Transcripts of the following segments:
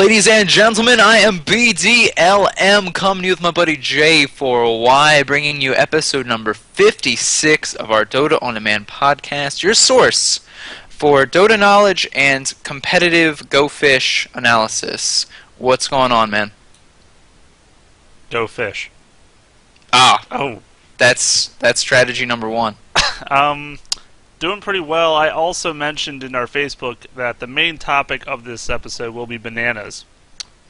Ladies and gentlemen, I am BDLM coming to you with my buddy J4Y, bringing you episode number 56 of our Dota On Demand podcast, your source for Dota knowledge and competitive Go Fish analysis. What's going on, man? Go fish. Ah, Oh, that's that's strategy number one. um, doing pretty well. I also mentioned in our Facebook that the main topic of this episode will be bananas.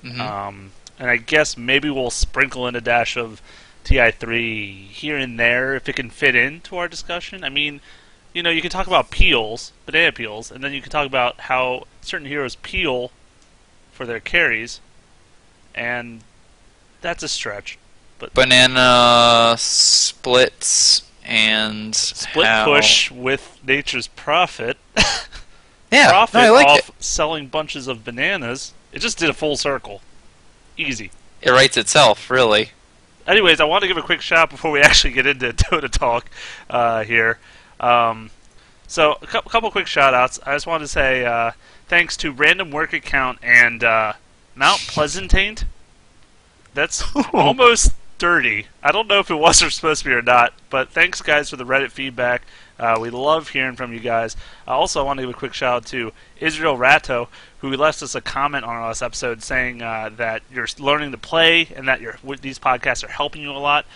Mhm. Um, and I guess maybe we'll sprinkle in a dash of TI3 here and there if it can fit into our discussion. I mean, you know, you can talk about peels, banana peels, and then you can talk about how certain heroes peel for their carries, and that's a stretch. But Banana splits and Split how- push with Nature's Prophet. Yeah, profit no, I like off it. selling bunches of bananas. It just did a full circle. Easy. It writes itself, really. Anyways, I want to give a quick shout before we actually get into Dota talk uh, here. Um, so, a cou- couple quick shout outs. I just wanted to say uh, thanks to Random Work Account and uh, Mount Pleasantaint. That's almost 30. I don't know if it was supposed to be or not, but thanks, guys, for the Reddit feedback. Uh, we love hearing from you guys. I also want to give a quick shout out to Israel Ratto, who left us a comment on our last episode saying uh, that you're learning to play and that these podcasts are helping you a lot.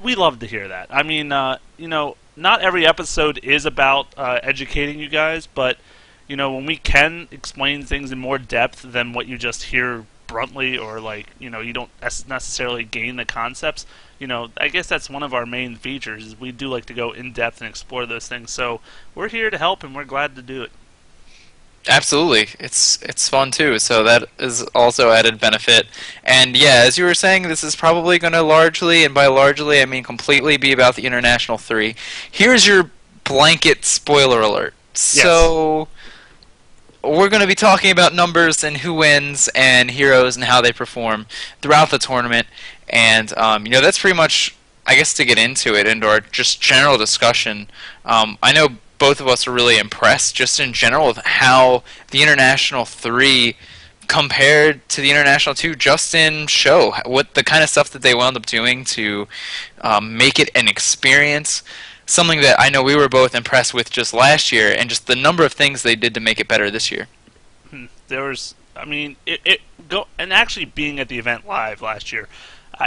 We love to hear that. I mean, uh, you know, not every episode is about uh, educating you guys, but you know, when we can explain things in more depth than what you just hear bruntly or like, you know, you don't necessarily gain the concepts, you know, I guess that's one of our main features is we do like to go in depth and explore those things. So, we're here to help and we're glad to do it. Absolutely, it's it's fun too. So that is also added benefit. And yeah, as you were saying, this is probably going to largely, and by largely I mean completely, be about the international three. Here's your blanket spoiler alert. So we're going to be talking about numbers and who wins and heroes and how they perform throughout the tournament. And um, you know that's pretty much, I guess, to get into it into our just general discussion. Um, I know both of us are really impressed, just in general, with how the international three compared to the international two just in show what the kind of stuff that they wound up doing to um, make it an experience something that i know we were both impressed with just last year and just the number of things they did to make it better this year Hmm. there was i mean it, it go and actually being at the event live last year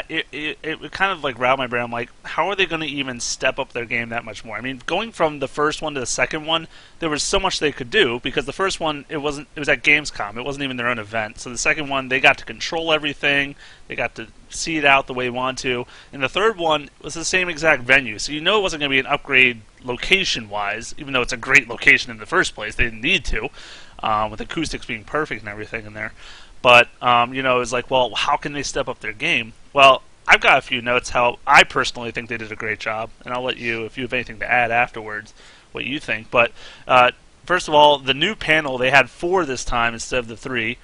It, it, it kind of like riled my brain. I'm like, how are they going to even step up their game that much more? I mean, going from the first one to the second one, there was so much they could do because the first one it wasn't it was at Gamescom. It wasn't even their own event. So the second one they got to control everything. They got to see it out the way they want to. And the third one was the same exact venue. So you know it wasn't going to be an upgrade location wise, even though it's a great location in the first place. They didn't need to, um, with acoustics being perfect and everything in there. But um, you know, it's like, well, how can they step up their game? Well, I've got a few notes how I personally think they did a great job, and I'll let you, if you have anything to add afterwards, what you think. But uh, first of all, the new panel they had four this time instead of the three,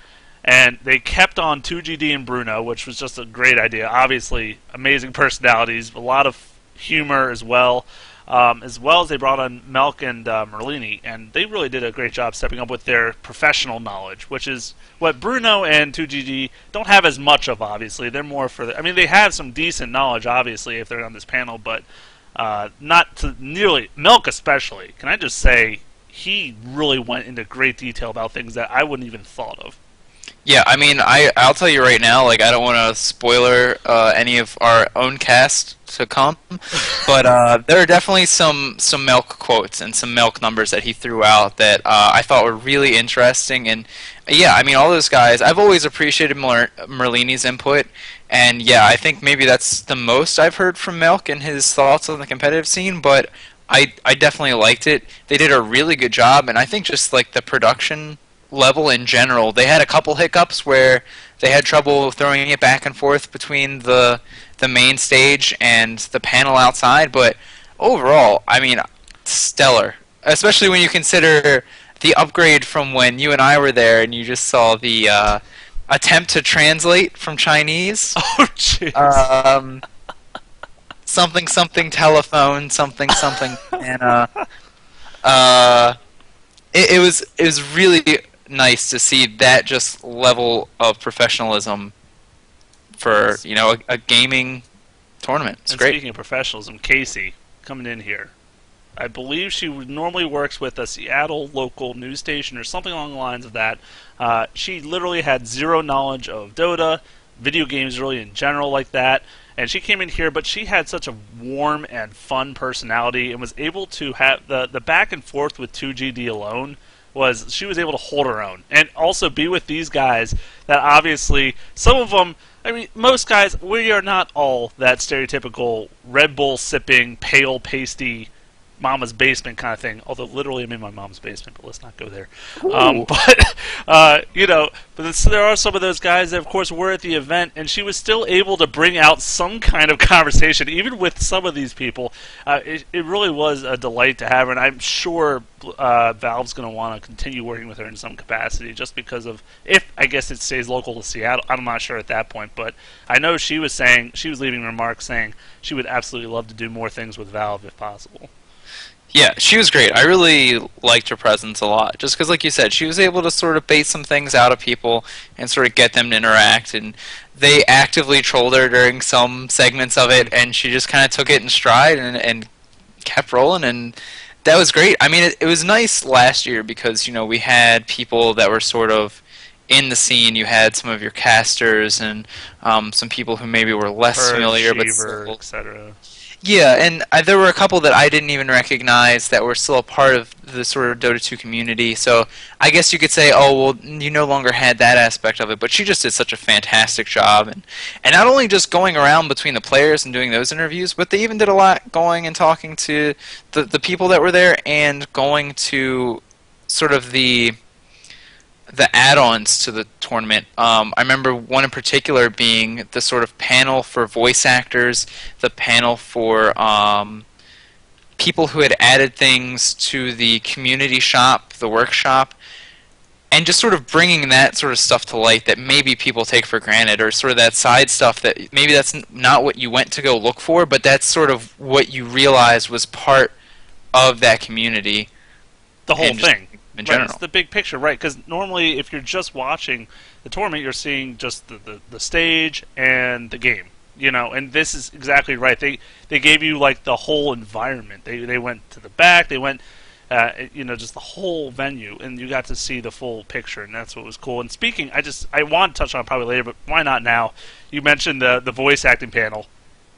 and they kept on 2GD and Bruno, which was just a great idea. Obviously, amazing personalities, a lot of humor as well. Um, as well as they brought on Melk and uh, Merlini, and they really did a great job stepping up with their professional knowledge, which is what Bruno and 2GD don't have as much of. Obviously, they're more for. The, I mean, they have some decent knowledge, obviously, if they're on this panel, but uh, not to nearly Melk, especially. Can I just say he really went into great detail about things that I wouldn't even thought of. Yeah, I mean, I I'll tell you right now, like I don't want to spoiler uh, any of our own cast to come, but uh, there are definitely some some Melk quotes and some Melk numbers that he threw out that uh, I thought were really interesting. And yeah, I mean, all those guys, I've always appreciated Mer- Merlini's input, and yeah, I think maybe that's the most I've heard from Melk and his thoughts on the competitive scene, but. I, I definitely liked it. They did a really good job, and I think just like the production level in general. They had a couple hiccups where they had trouble throwing it back and forth between the the main stage and the panel outside, but overall, I mean, stellar. Especially when you consider the upgrade from when you and I were there and you just saw the uh, attempt to translate from Chinese. Oh, jeez. Um, something something telephone something something and uh, uh, it, it was it was really nice to see that just level of professionalism for Yes. you know a, a gaming tournament. It's and great. speaking of professionalism, Kaci coming in here. I believe she normally works with a Seattle local news station or something along the lines of that. Uh, she literally had zero knowledge of Dota, video games really in general like that. And she came in here, but she had such a warm and fun personality and was able to have the, the back and forth with 2GD alone was she was able to hold her own and also be with these guys that obviously some of them I mean most guys we are not all that stereotypical Red Bull sipping pale pasty mama's basement kind of thing although literally I'm in my mom's basement but let's not go there. Um, but uh, you know but there are some of those guys that of course were at the event and she was still able to bring out some kind of conversation even with some of these people. Uh, it, it really was a delight to have her and I'm sure uh, Valve's going to want to continue working with her in some capacity just because of if I guess it stays local to Seattle. I'm not sure at that point but I know she was saying she was leaving remarks saying she would absolutely love to do more things with Valve if possible Yeah, she was great. I really liked her presence a lot. Just because, like you said, she was able to sort of bait some things out of people and sort of get them to interact. And they actively trolled her during some segments of it, and she just kind of took it in stride and, and kept rolling. And that was great. I mean, it, it was nice last year because, you know, we had people that were sort of in the scene. You had some of your casters and um, some people who maybe were less Her, familiar, but Shaver, still etc. yeah, and I, there were a couple that I didn't even recognize that were still a part of the sort of Dota 2 community. So I guess you could say, oh, well, you no longer had that aspect of it. But she just did such a fantastic job, and and not only just going around between the players and doing those interviews, but they even did a lot going and talking to the the people that were there and going to sort of the the add-ons to the tournament. Um, I remember one in particular being the sort of panel for voice actors, the panel for um, people who had added things to the community shop, the workshop, and just sort of bringing that sort of stuff to light that maybe people take for granted, or sort of that side stuff that maybe that's n- not what you went to go look for, but that's sort of what you realized was part of that community The whole thing. In Right, general. it's the big picture, right? Because normally, if you're just watching the tournament, you're seeing just the, the, the stage and the game. You know, and this is exactly right. They they gave you like the whole environment. They they went to the back. They went, uh, you know, just the whole venue, and you got to see the full picture, and that's what was cool. And speaking, I just I want to touch on it probably later, but why not now? You mentioned the the voice acting panel.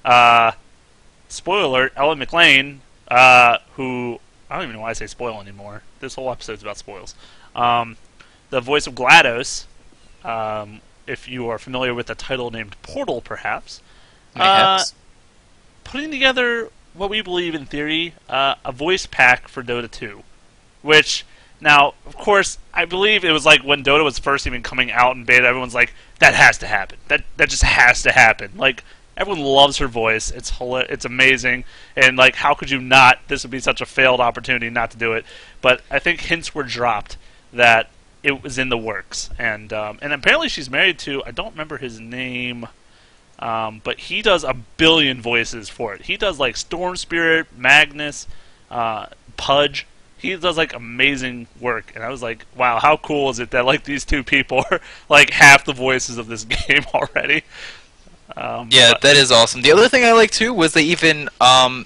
Uh, spoiler alert: Ellen McLain, uh, who I don't even know why I say spoil anymore. This whole episode's about spoils. Um, the voice of GLaDOS, um, if you are familiar with the title named Portal, perhaps, uh, putting together what we believe in theory uh, a voice pack for Dota 2, which now, of course, I believe it was like when Dota was first even coming out in beta. Everyone's like, "That has to happen. That that just has to happen." Like everyone loves her voice. It's it's amazing, and like, how could you not? This would be such a failed opportunity not to do it. But I think hints were dropped that it was in the works, and um, and apparently she's married to I don't remember his name. Um, but he does a billion voices for it. He does like Storm Spirit, Magnus, uh, Pudge. He does like amazing work, and I was like, "Wow, how cool is it that like these two people are like half the voices of this game already?" Um, Yeah, but- that is awesome. The other thing I liked too was they even um,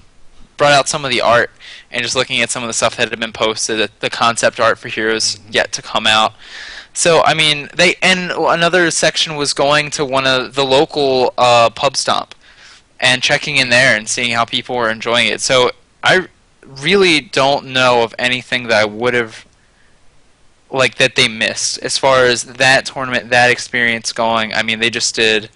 brought out some of the art and just looking at some of the stuff that had been posted, the- the concept art for Heroes yet to come out. So I mean, they and another section was going to one of the local uh, pub stomp and checking in there and seeing how people were enjoying it. So I really don't know of anything that I would have like that they missed as far as that tournament, that experience going. I mean, they just did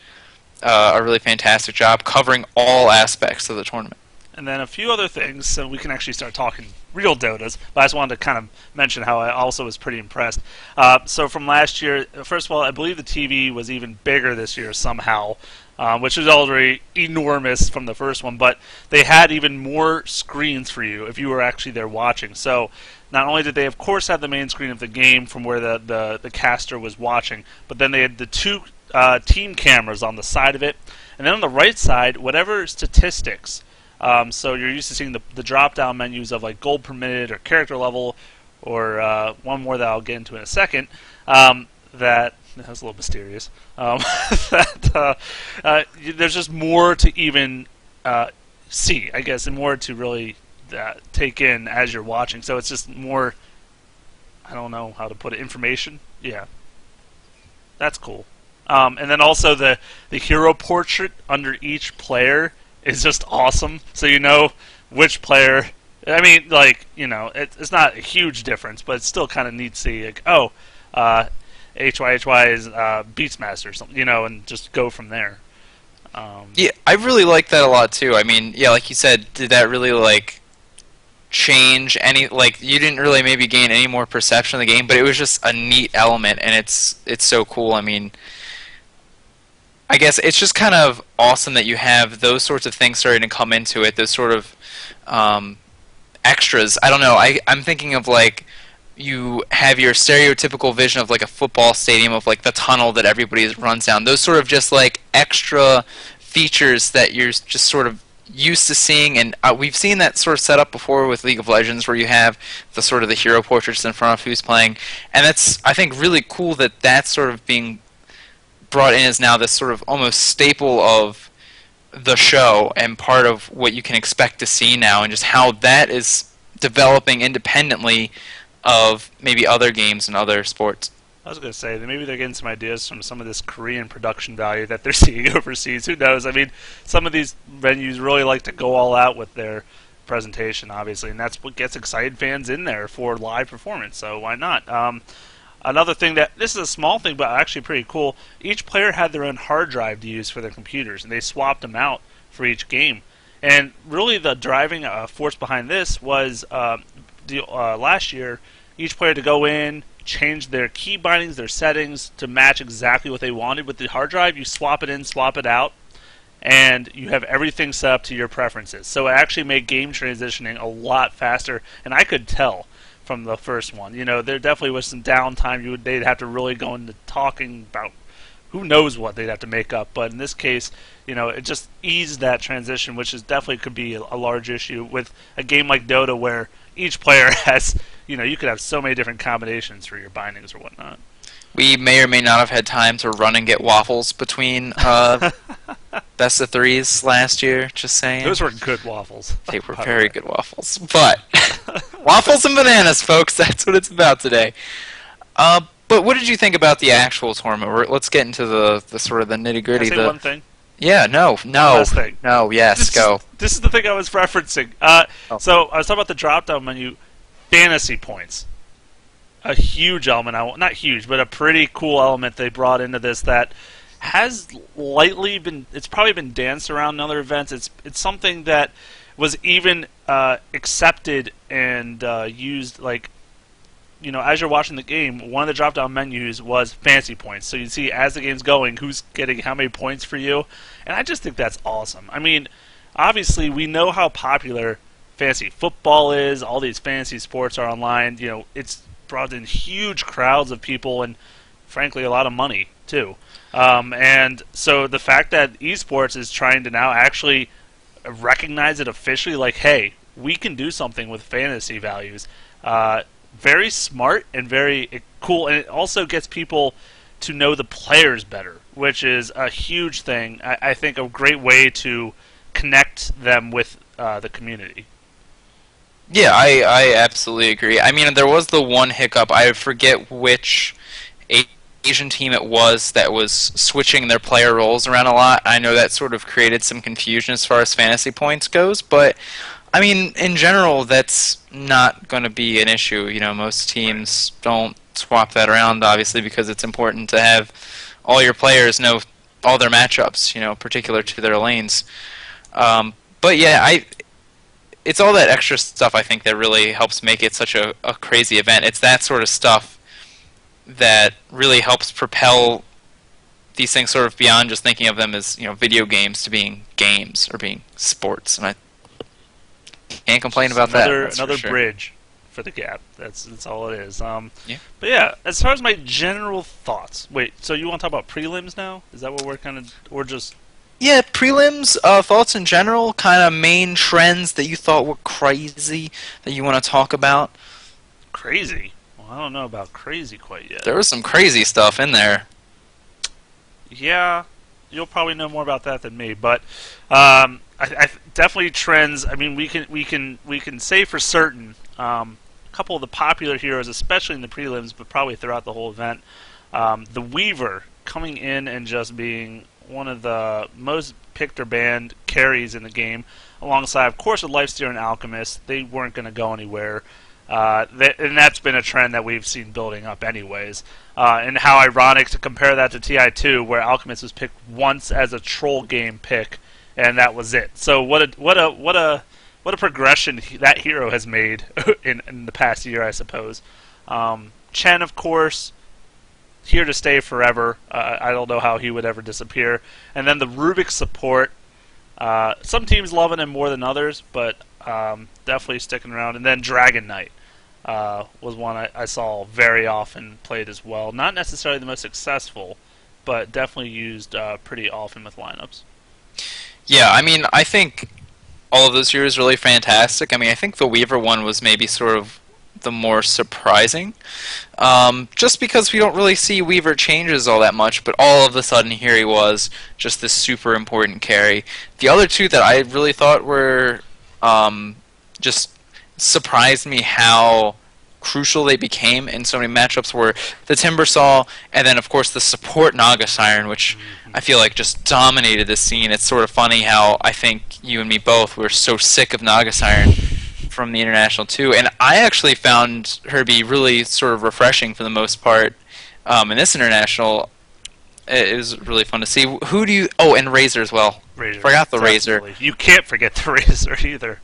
uh, a really fantastic job covering all aspects of the tournament. and then a few other things, so we can actually start talking real Dotas. But I just wanted to kind of mention how I also was pretty impressed. Uh, so from last year, first of all, I believe the TV was even bigger this year somehow, um, which is already enormous from the first one. But they had even more screens for you if you were actually there watching. So not only did they, of course, have the main screen of the game from where the, the, the caster was watching, but then they had the two uh, team cameras on the side of it. And then on the right side, whatever statistics. Um, so you're used to seeing the, the drop down menus of like gold per minute or character level or uh, one more that I'll get into in a second. Um, that that was a little mysterious. Um, that uh, uh, there's just more to even uh, see, I guess, and more to really uh, take in as you're watching. So it's just more. I don't know how to put it. Information, yeah. That's cool. Um, and then also the the hero portrait under each player is just awesome. So you know which player. I mean, like you know, it, it's not a huge difference, but it's still kind of neat to see. Like, oh, uh, HYHY is uh, Beastmaster, or something, you know, and just go from there. Um, Yeah, I really like that a lot too. I mean, yeah, like you said, did that really like change any like you didn't really maybe gain any more perception of the game, but it was just a neat element and it's it's so cool. I mean, I guess it's just kind of awesome that you have those sorts of things starting to come into it. Those sort of um, extras. I don't know. I I'm thinking of like you have your stereotypical vision of like a football stadium of like the tunnel that everybody runs down. Those sort of just like extra features that you're just sort of used to seeing, and uh, we've seen that sort of set up before with League of Legends, where you have the sort of the hero portraits in front of who's playing, and that's I think really cool that that's sort of being brought in as now this sort of almost staple of the show and part of what you can expect to see now, and just how that is developing independently of maybe other games and other sports. I was going to say that maybe they're getting some ideas from some of this Korean production value that they're seeing overseas. Who knows? I mean, some of these venues really like to go all out with their presentation, obviously, and that's what gets excited fans in there for live performance. So why not? Um, another thing that this is a small thing, but actually pretty cool. Each player had their own hard drive to use for their computers, and they swapped them out for each game. And really, the driving uh, force behind this was uh, the, uh, last year. Each player to go in, change their key bindings, their settings to match exactly what they wanted. With the hard drive, you swap it in, swap it out, and you have everything set up to your preferences. So it actually made game transitioning a lot faster, and I could tell from the first one. You know, there definitely was some downtime. You would they'd have to really go into talking about who knows what they'd have to make up. But in this case, you know, it just eased that transition, which is definitely could be a, a large issue with a game like Dota where each player has, you know, you could have so many different combinations for your bindings or whatnot. We may or may not have had time to run and get waffles between uh, best of threes last year. Just saying, Those were good waffles. they were very way. good waffles. But waffles and bananas, folks. That's what it's about today. Uh, but what did you think about the actual tournament? Let's get into the, the sort of the nitty gritty. say The one thing? yeah, no, no, last thing. no. Yes, this go. Is, this is the thing I was referencing. Uh, Oh. So I was talking about the drop-down menu, fantasy points. A huge element, not huge, but a pretty cool element they brought into this that has lightly been. It's probably been danced around in other events. It's it's something that was even uh, accepted and uh, used like you know, as you're watching the game, one of the drop down menus was fantasy points. So you see as the game's going who's getting how many points for you. And I just think that's awesome. I mean, obviously we know how popular fantasy football is, all these fantasy sports are online. You know, it's brought in huge crowds of people and frankly a lot of money too. Um, and so the fact that esports is trying to now actually recognize it officially, like, hey, we can do something with fantasy values. Uh, very smart and very uh, cool, and it also gets people to know the players better, which is a huge thing. I, I think a great way to connect them with uh, the community. Yeah, I, I absolutely agree. I mean, there was the one hiccup. I forget which Asian team it was that was switching their player roles around a lot. I know that sort of created some confusion as far as fantasy points goes, but I mean, in general, that's not going to be an issue. You know, most teams don't swap that around, obviously, because it's important to have all your players know all their matchups. You know, particular to their lanes. Um, but yeah, I it's all that extra stuff I think that really helps make it such a, a crazy event. It's that sort of stuff that really helps propel these things sort of beyond just thinking of them as you know video games to being games or being sports, and I can't complain about another, that. Another sure. bridge for the gap. That's that's all it is. Um, Yeah. But yeah, as far as my general thoughts. Wait, so you want to talk about prelims now? Is that what we're kind of, or just Yeah, prelims, uh, thoughts in general, kind of main trends that you thought were crazy that you want to talk about. Crazy. Well, I don't know about crazy quite yet. There was some crazy stuff in there. Yeah, you'll probably know more about that than me, but um, I, I definitely trends. I mean, we can we can we can say for certain um, a couple of the popular heroes, especially in the prelims, but probably throughout the whole event. Um, the Weaver coming in and just being one of the most picked or banned carries in the game, alongside, of course, with Lifesteal and Alchemist. They weren't going to go anywhere. Uh, and that's been a trend that we've seen building up, anyways. Uh, and how ironic to compare that to TI2, where Alchemist was picked once as a troll game pick, and that was it. So what a what a what a what a progression that hero has made in, in the past year, I suppose. Um, Chen, of course, here to stay forever. Uh, I don't know how he would ever disappear. And then the Rubik support. Uh, some teams loving him more than others, but um, definitely sticking around. And then Dragon Knight uh, was one I, I, saw very often played as well. Not necessarily the most successful, but definitely used uh, pretty often with lineups. Yeah, I mean, I think all of those years really fantastic. I mean, I think the Weaver one was maybe sort of the more surprising, um, just because we don't really see Weaver changes all that much. But all of a sudden, here he was, just this super important carry. The other two that I really thought were um, just surprised me how crucial they became in so many matchups were the Timbersaw and then of course the support Naga Siren, which mm-hmm. I feel like just dominated this scene. It's sort of funny how I think you and me both were so sick of Naga Siren from the international too, and I actually found her be really sort of refreshing for the most part um, in this international. It, was really fun to see. Who do you? Oh, and Razor as well. Razor. Forgot the Razor. You can't forget the Razor either.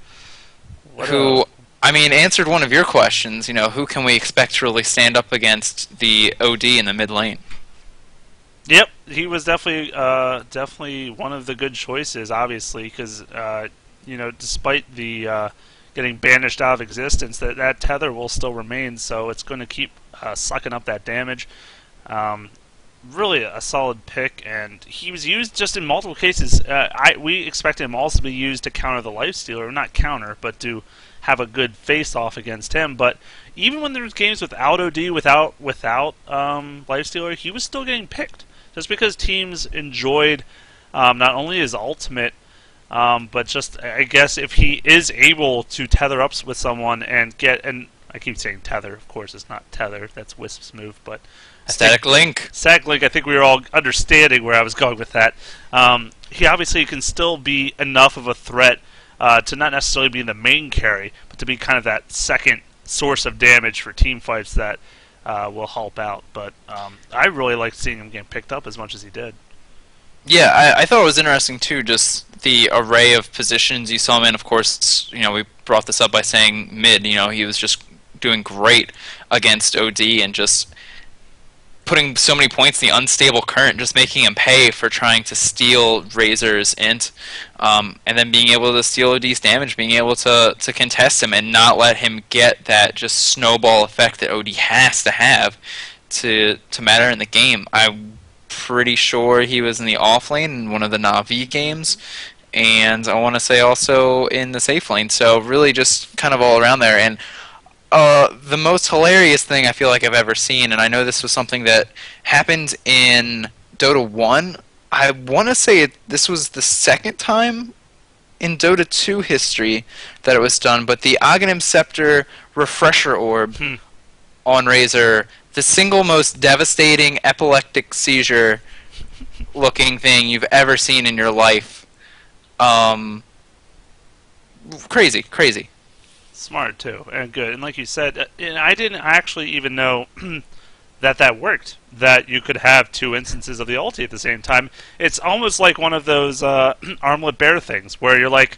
What who. I mean, answered one of your questions. You know, who can we expect to really stand up against the OD in the mid lane? Yep, he was definitely uh, definitely one of the good choices. Obviously, because uh, you know, despite the uh, getting banished out of existence, that that tether will still remain. So it's going to keep uh, sucking up that damage. Um, really a solid pick, and he was used just in multiple cases. Uh, I we expected him also to be used to counter the life stealer, not counter, but to have a good face off against him. But even when there's games without OD, without without um, Lifestealer, he was still getting picked just because teams enjoyed um, not only his ultimate, um, but just I guess if he is able to tether up with someone and get and I keep saying tether, of course it's not tether, that's Wisp's move, but static link. Static link. I think we were all understanding where I was going with that. Um, he obviously can still be enough of a threat uh, to not necessarily be the main carry, but to be kind of that second source of damage for team fights that uh, will help out. But um, I really liked seeing him get picked up as much as he did. Yeah, I, I, thought it was interesting too, just the array of positions you saw him in. Of course, you know we brought this up by saying mid. You know he was just doing great against OD and just putting so many points in the unstable current, just making him pay for trying to steal Razor's int, um, and then being able to steal OD's damage, being able to, to contest him and not let him get that just snowball effect that OD has to have to to matter in the game. I'm pretty sure he was in the off lane in one of the Na'Vi games, and I want to say also in the safe lane. So really, just kind of all around there and uh, the most hilarious thing I feel like I've ever seen, and I know this was something that happened in Dota 1. I want to say it, this was the second time in Dota 2 history that it was done, but the Aghanim Scepter Refresher Orb hmm. on Razor, the single most devastating epileptic seizure looking thing you've ever seen in your life. Um, crazy, crazy smart too, and good. And like you said, uh, and I didn't actually even know that that worked. That you could have two instances of the ulti at the same time. It's almost like one of those uh, armlet bear things where you're like,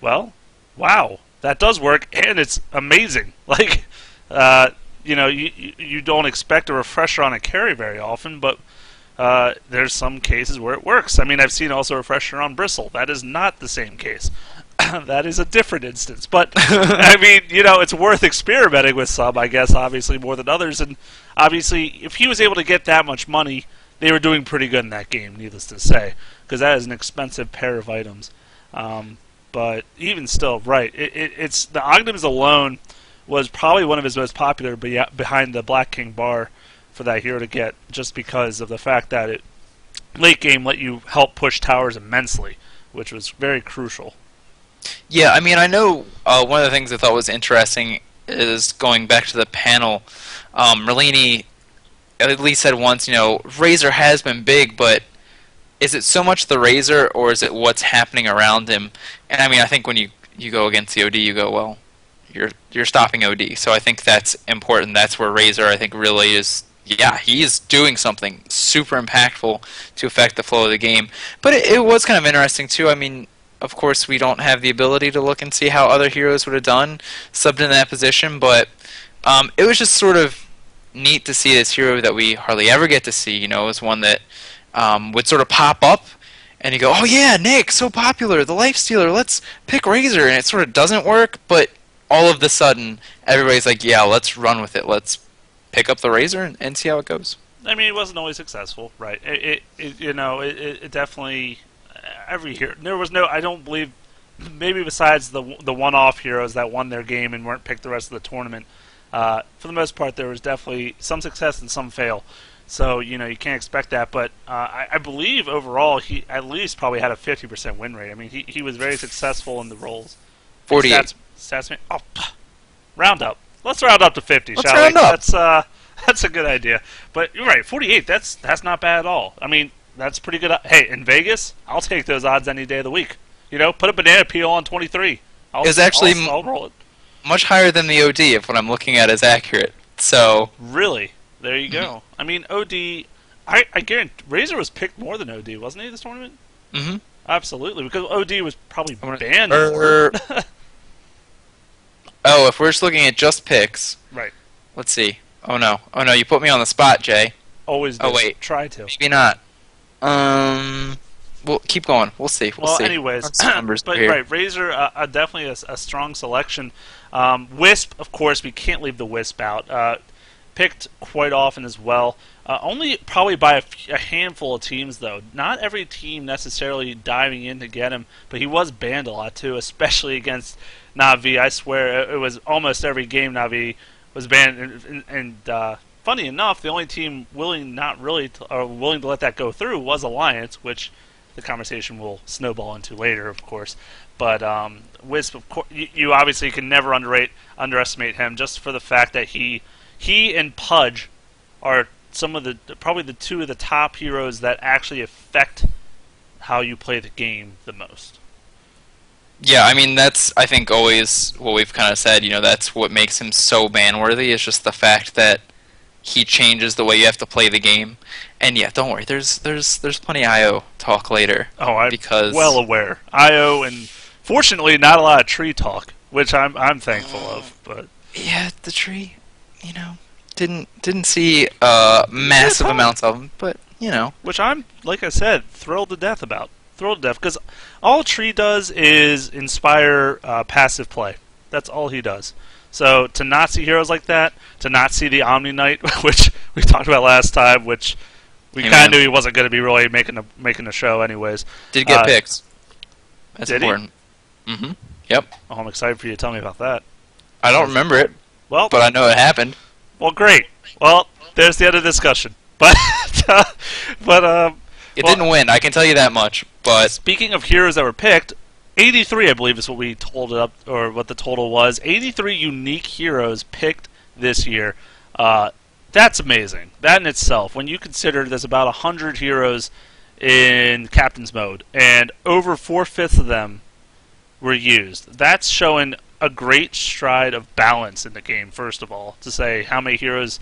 well, wow, that does work, and it's amazing. Like, uh, you know, you you don't expect a refresher on a carry very often, but uh, there's some cases where it works. I mean, I've seen also a refresher on Bristle. That is not the same case. that is a different instance. But I mean, you know, it's worth experimenting with some, I guess, obviously more than others. And obviously, if he was able to get that much money, they were doing pretty good in that game. Needless to say, because that is an expensive pair of items. Um, but even still, right? It, it, it's the Aghanim's alone was probably one of his most popular be- behind the Black King bar for that hero to get, just because of the fact that it late game let you help push towers immensely, which was very crucial. Yeah, I mean, I know uh, one of the things I thought was interesting is going back to the panel. Um, Merlini at least said once, you know, Razor has been big, but is it so much the Razor or is it what's happening around him? And I mean, I think when you you go against the OD, you go, well, you're you're stopping OD. So I think that's important. That's where Razor, I think, really is. Yeah, he's doing something super impactful to affect the flow of the game. But it, it was kind of interesting too. I mean, of course, we don't have the ability to look and see how other heroes would have done subbed in that position, but um, it was just sort of neat to see this hero that we hardly ever get to see. You know, was one that um, would sort of pop up, and you go, "Oh yeah, Nick, so popular, the Life Stealer. Let's pick Razor," and it sort of doesn't work, but all of the sudden, everybody's like, "Yeah, let's run with it. Let's pick up the Razor and, and see how it goes." I mean, it wasn't always successful, right? It, it, it you know, it, it definitely every hero. There was no. I don't believe. Maybe besides the the one-off heroes that won their game and weren't picked the rest of the tournament, uh, for the most part, there was definitely some success and some fail. So you know you can't expect that, but uh, I, I, believe overall he at least probably had a 50% win rate. I mean he, he was very successful in the roles. 48. Stats, stats, oh, round up. Let's round up to 50, Let's shall round we? Up. That's uh, that's a good idea. But you're right, 48. That's that's not bad at all. I mean that's pretty good. Hey, in Vegas, I'll take those odds any day of the week. You know, put a banana peel on 23. I'll, it's actually I'll, I'll roll it. much higher than the OD if what I'm looking at is accurate. So really, there you go. Mm-hmm. I mean, OD. I, I guarantee Razor was picked more than OD, wasn't he? This tournament. Mm-hmm. Absolutely, because OD was probably banned. Er, oh, if we're just looking at just picks, right? Let's see. Oh no! Oh no! You put me on the spot, Jay. Always. Oh wait. Try to. Maybe not. Um. We'll keep going. We'll see. We'll, well see. anyways, numbers but here. right, Razor uh, uh, definitely a, a, strong selection. Um, Wisp, of course, we can't leave the Wisp out. Uh, picked quite often as well. Uh, only probably by a, handful of teams, though. Not every team necessarily diving in to get him, but he was banned a lot too, especially against Navi. I swear it, was almost every game Navi was banned, and, and, and uh, funny enough, the only team willing not really to, or willing to let that go through was Alliance, which the conversation will snowball into later, of course. But um, Wisp, of course, you, you, obviously can never underrate underestimate him just for the fact that he he and Pudge are some of the probably the two of the top heroes that actually affect how you play the game the most. Yeah, I mean that's I think always what we've kind of said. You know, that's what makes him so ban worthy is just the fact that he changes the way you have to play the game. And yeah, don't worry. There's there's there's plenty of IO talk later. Oh, I'm because well aware. IO and fortunately not a lot of tree talk, which I'm I'm thankful of. But yeah, the tree, you know, didn't didn't see uh, massive amounts of them, but you know, which I'm like I said, thrilled to death about. Thrilled to death because all Tree does is inspire uh, passive play. That's all he does. So to not see heroes like that, to not see the Omni Knight, which we talked about last time, which we kind of knew he wasn't going to be really making a making a show, anyways. Did get uh, picks. That's did important. He? Mm-hmm. Yep. Oh, I'm excited for you to tell me about that. I don't remember it. Well, but I know it happened. Well, great. Well, there's the end of the discussion. But uh, but um, it well, didn't win. I can tell you that much. But speaking of heroes that were picked, 83, I believe, is what we told it up, or what the total was. 83 unique heroes picked this year. Uh, that's amazing. That in itself, when you consider there's about 100 heroes in Captain's Mode, and over four fifths of them were used. That's showing a great stride of balance in the game, first of all, to say how many heroes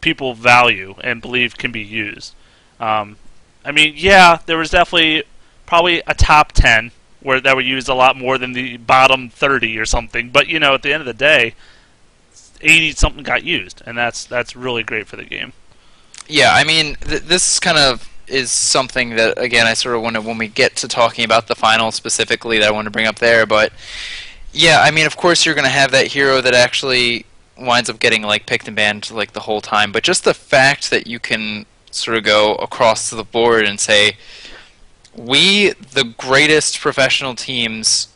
people value and believe can be used. Um, I mean, yeah, there was definitely probably a top 10 where that were used a lot more than the bottom 30 or something. But you know, at the end of the day, 80 something got used, and that's that's really great for the game. Yeah, I mean, th- this kind of is something that again I sort of want to when we get to talking about the final specifically that I want to bring up there. But yeah, I mean, of course you're going to have that hero that actually winds up getting like picked and banned like the whole time. But just the fact that you can sort of go across the board and say we, the greatest professional teams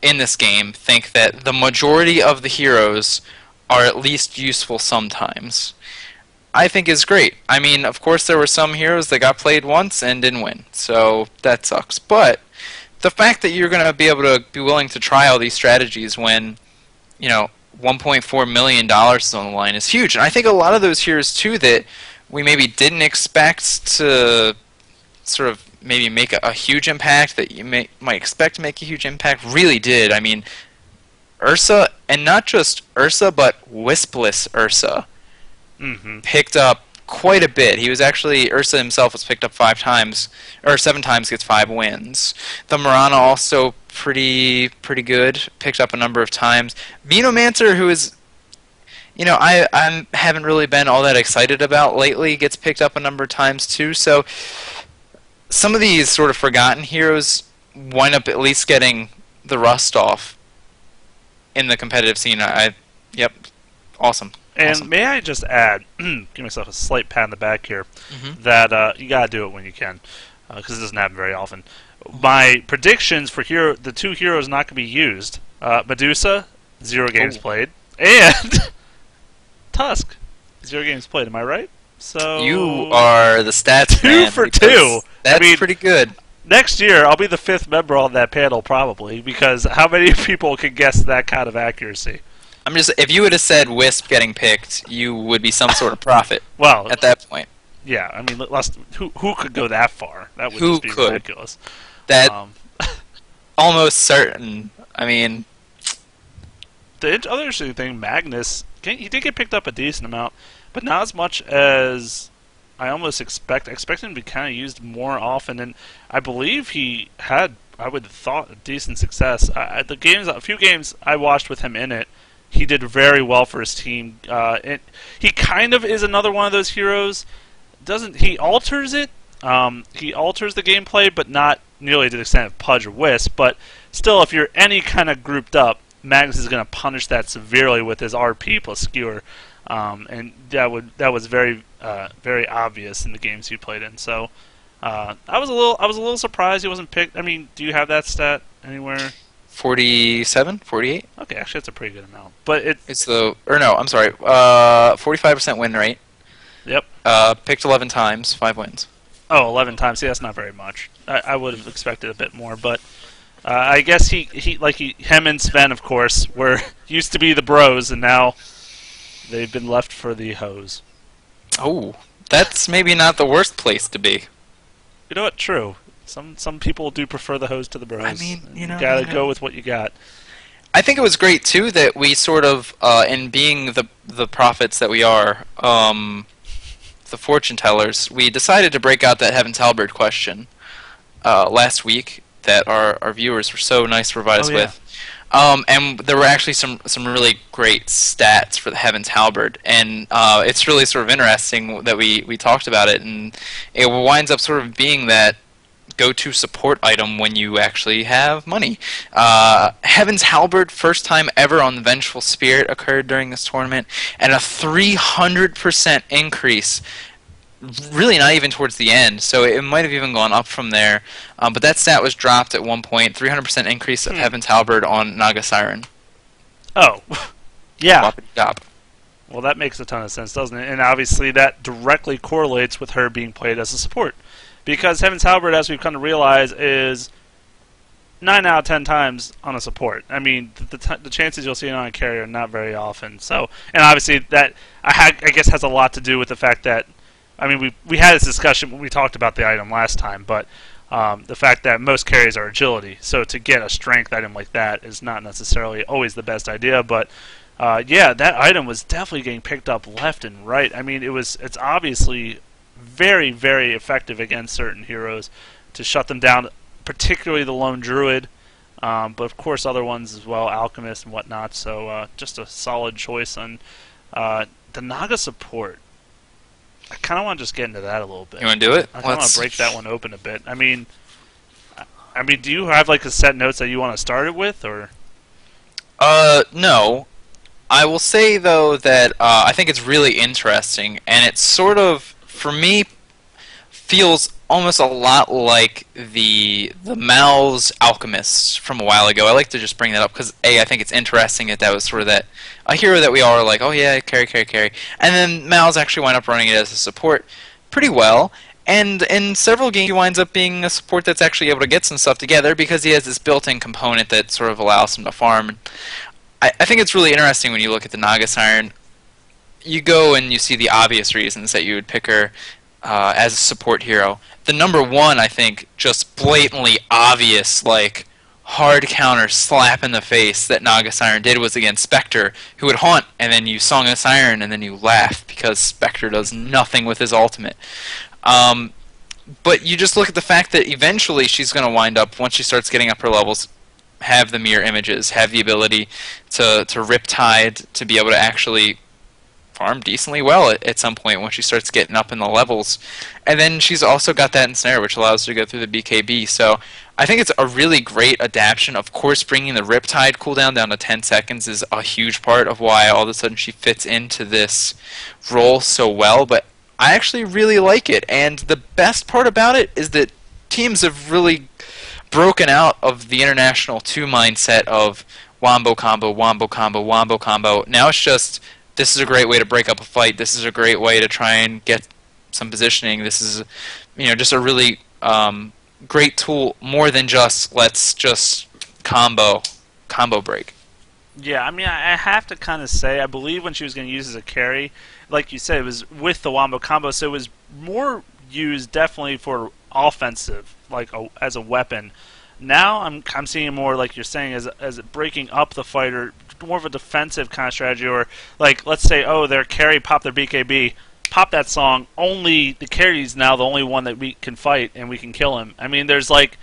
in this game think that the majority of the heroes are at least useful sometimes. I think is great. I mean, of course, there were some heroes that got played once and didn't win, so that sucks. But the fact that you're going to be able to be willing to try all these strategies when, you know, 1.4 million dollars is on the line is huge, and I think a lot of those heroes too that we maybe didn't expect to sort of maybe make a, a huge impact that you may, might expect to make a huge impact really did. I mean, Ursa, and not just Ursa, but Wispless Ursa Mm-hmm. picked up quite a bit. He was actually Ursa himself was picked up five times or seven times, gets five wins. The Mirana also pretty pretty good, picked up a number of times. Venomancer, who is you know, I I haven't really been all that excited about lately, gets picked up a number of times too. So some of these sort of forgotten heroes wind up at least getting the rust off in the competitive scene. I, I yep, awesome. And Awesome. may I just add, give myself a slight pat on the back here, Mhm. that uh, you gotta do it when you can, because it doesn't happen very often. My predictions for hero, the two heroes not gonna be used: uh, Medusa, zero games Oh. played, and Tusk, zero games played. Am I right? So You are the stats Two for two. That's I mean- pretty good. next year. I'll be the fifth member on that panel probably, because how many people can guess that kind of accuracy? I'm just if you would have said Wisp getting picked, you would be some sort of prophet Well, at that point. yeah. I mean, let's, who who could go that far? That would Who just be could? ridiculous. That Um, almost certain. I mean, the other interesting thing, Magnus, he did get picked up a decent amount, but not as much as I almost expect. I expect him to be kind of used more often, and I believe he had, I would have thought, decent success. I- the games, a few games I watched with him in it, he did very well for his team. Uh, and he kind of is another one of those heroes. Doesn't he alters it? Um, he alters the gameplay, but not nearly to the extent of Pudge or Wisp. But still, if you're any kind of grouped up, Magnus is going to punish that severely with his RP plus skewer, um, and that would that was very uh, very obvious in the games he played in. So uh, I was a little I was a little surprised he wasn't picked. I mean, do you have that stat anywhere? 47, 48. Okay, actually that's a pretty good amount. But it It's the or no, I'm sorry. Uh, 45% win rate. yep. Uh, picked 11 times, five wins. Oh, 11 times. See, that's not very much. I, I would have expected a bit more, but uh, I guess he, he like he, him and Sven, of course, were used to be the bros, and now they've been left for the hoes. Oh, that's maybe not the worst place to be. You know what? True. Some some people do prefer the hose to the bros. I mean, you know, gotta you know. go with what you got. I think it was great too that we sort of, uh, in being the the prophets that we are, um, the fortune tellers, we decided to break out that Heaven's Halberd question uh, last week that our, our viewers were so nice to provide us Oh, yeah. with. Um, and there were actually some some really great stats for the Heaven's Halberd, and uh, it's really sort of interesting that we, we talked about it, and it winds up sort of being that go-to support item when you actually have money. Uh, Heaven's Halberd, first time ever on the Vengeful Spirit, occurred during this tournament, and a 300% increase. Really, not even towards the end, so it might have even gone up from there. Um, but that stat was dropped at one point. 300% increase of Hmm. Heaven's Halberd on Naga Siren. Oh, yeah. Well, that makes a ton of sense, doesn't it? And obviously, that directly correlates with her being played as a support, because Heaven's Halberd, as we've come to realize, is nine out of ten times on a support. I mean, the the, the chances you'll see it on a carrier are not very often. So, and obviously, that I, ha- I guess has a lot to do with the fact that, I mean, we we had this discussion when we talked about the item last time, but. Um, the fact that most carries are agility, so to get a strength item like that is not necessarily always the best idea. But uh, yeah, that item was definitely getting picked up left and right. I mean, it was it's obviously very very effective against certain heroes to shut them down, particularly the lone druid. Um, but of course, other ones as well, alchemist and whatnot. So uh, just a solid choice on uh, the Naga support. I kind of want to just get into that a little bit. You want to do it? I want to break that one open a bit. I mean, I- I mean, do you have like a set notes that you want to start it with, or Uh, no. I will say though that uh, I think it's really interesting, and it's sort of, for me, feels almost a lot like the the Mal's Alchemist from a while ago. I like to just bring that up because a I think it's interesting that that was sort of that a hero that we all are like, oh yeah, carry, carry, carry, and then Mal's actually wind up running it as a support pretty well. And in several games, he winds up being a support that's actually able to get some stuff together because he has this built-in component that sort of allows him to farm. I, I think it's really interesting when you look at the Naga Siren. You go and you see the obvious reasons that you would pick her uh, as a support hero. The number one, I think, just blatantly obvious, like hard counter slap in the face that Naga Siren did was against Spectre, who would haunt, and then you Song of Siren, and then you laugh because Spectre does nothing with his ultimate. Um, but you just look at the fact that eventually she's going to wind up, once she starts getting up her levels, have the mirror images, have the ability to, to rip tide, to be able to actually farm decently well at, at some point when she starts getting up in the levels. And then she's also got that ensnare, which allows her to go through the BKB. So I think it's a really great adaptation. Of course, bringing the Riptide cooldown down to 10 seconds is a huge part of why all of a sudden she fits into this role so well. But I actually really like it. And the best part about it is that teams have really broken out of the international 2 mindset of wombo combo, wombo combo, wombo combo. Now it's just this is a great way to break up a fight. This is a great way to try and get some positioning. This is, you know, just a really um, great tool. More than just let's just combo combo break. Yeah, I mean, I have to kind of say, I believe when she was going to use as a carry, like you said, it was with the wombo combo, so it was more used definitely for offensive, like a, as a weapon. Now I'm I'm seeing more like you're saying as as breaking up the fighter, more of a defensive kind of strategy, or like let's say, oh, their carry pop their BKB, pop that song. Only the carry's now the only one that we can fight, and we can kill him. I mean, there's like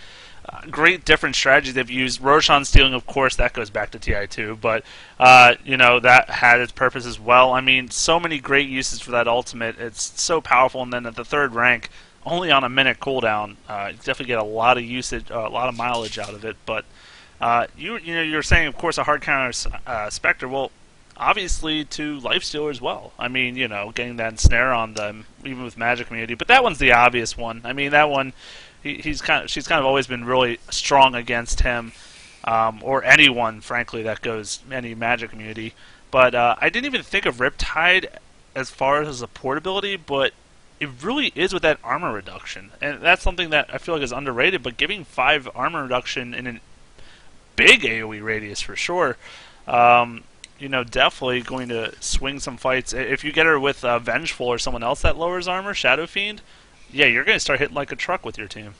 uh, great different strategies they've used. Roshan stealing, of course, that goes back to TI2, but uh, you know that had its purpose as well. I mean, so many great uses for that ultimate. It's so powerful, and then at the third rank, only on a minute cooldown, uh, you definitely get a lot of usage, uh, a lot of mileage out of it. But uh, you you know you're saying, of course, a hard counter uh, Spectre. Well, obviously to Lifestealer as well. I mean, you know, getting that snare on them, even with Magic Immunity. But that one's the obvious one. I mean, that one, he, he's kind of she's kind of always been really strong against him, um, or anyone, frankly, that goes any Magic Immunity. But uh, I didn't even think of Riptide as far as a portability, but it really is with that armor reduction, and that's something that I feel like is underrated. But giving five armor reduction in a big AOE radius for sure, um, you know, definitely going to swing some fights. If you get her with uh, Vengeful or someone else that lowers armor, Shadow Fiend, yeah, you're going to start hitting like a truck with your team.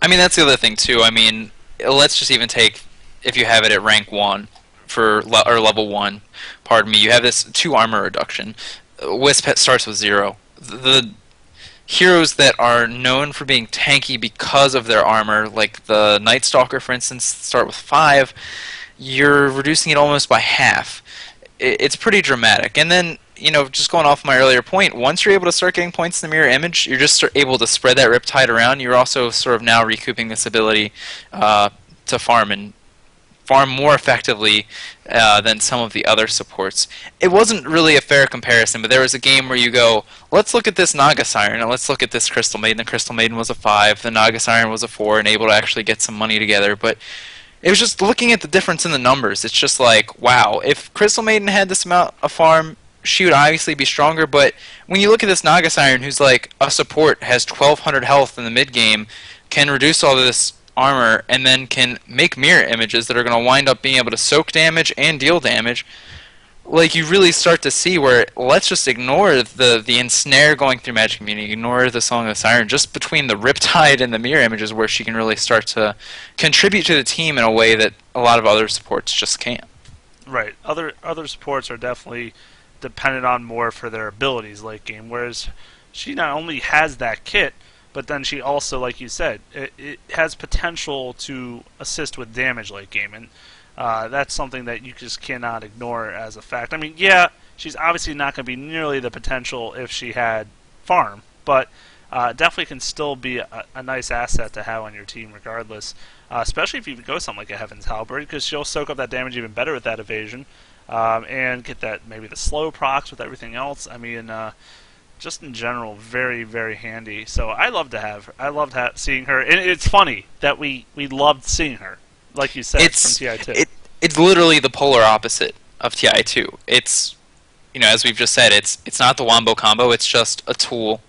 I mean, that's the other thing too. I mean, let's just even take if you have it at rank one for or level one. Pardon me. You have this two armor reduction. Wisp starts with zero. The heroes that are known for being tanky because of their armor, like the Night Stalker, for instance, start with five. You're reducing it almost by half. It's pretty dramatic. And then, you know, just going off my earlier point, once you're able to start getting points in the mirror image, you're just able to spread that Riptide around. You're also sort of now recouping this ability uh, to farm and farm more effectively uh, than some of the other supports. It wasn't really a fair comparison, but there was a game where you go, let's look at this Naga Siren, and let's look at this Crystal Maiden. The Crystal Maiden was a 5, the Naga Siren was a 4, and able to actually get some money together. But it was just looking at the difference in the numbers. It's just like, wow, if Crystal Maiden had this amount of farm, she would obviously be stronger. But when you look at this Naga Siren, who's like a support, has 1200 health in the mid game, can reduce all this armor, and then can make mirror images that are going to wind up being able to soak damage and deal damage. Like you really start to see where let's just ignore the the ensnare going through Magic Immunity, ignore the Song of the Siren, just between the Riptide and the mirror images where she can really start to contribute to the team in a way that a lot of other supports just can't. Right. Other other supports are definitely dependent on more for their abilities late game, whereas she not only has that kit, but then she also, like you said, it, it has potential to assist with damage late game, and uh, that's something that you just cannot ignore as a fact. I mean, yeah, she's obviously not going to be nearly the potential if she had farm, but uh, definitely can still be a, a, nice asset to have on your team regardless. Uh, especially if you go something like a Heaven's Halberd, because she'll soak up that damage even better with that evasion, um, and get that maybe the slow procs with everything else. I mean, uh, just in general, very very handy. So I love to have her. I loved ha- seeing her, and it's funny that we we loved seeing her, like you said It's from Ti two. it, it's literally the polar opposite of TI2. It's you know, as we've just said, it's it's not the wombo combo. It's just a tool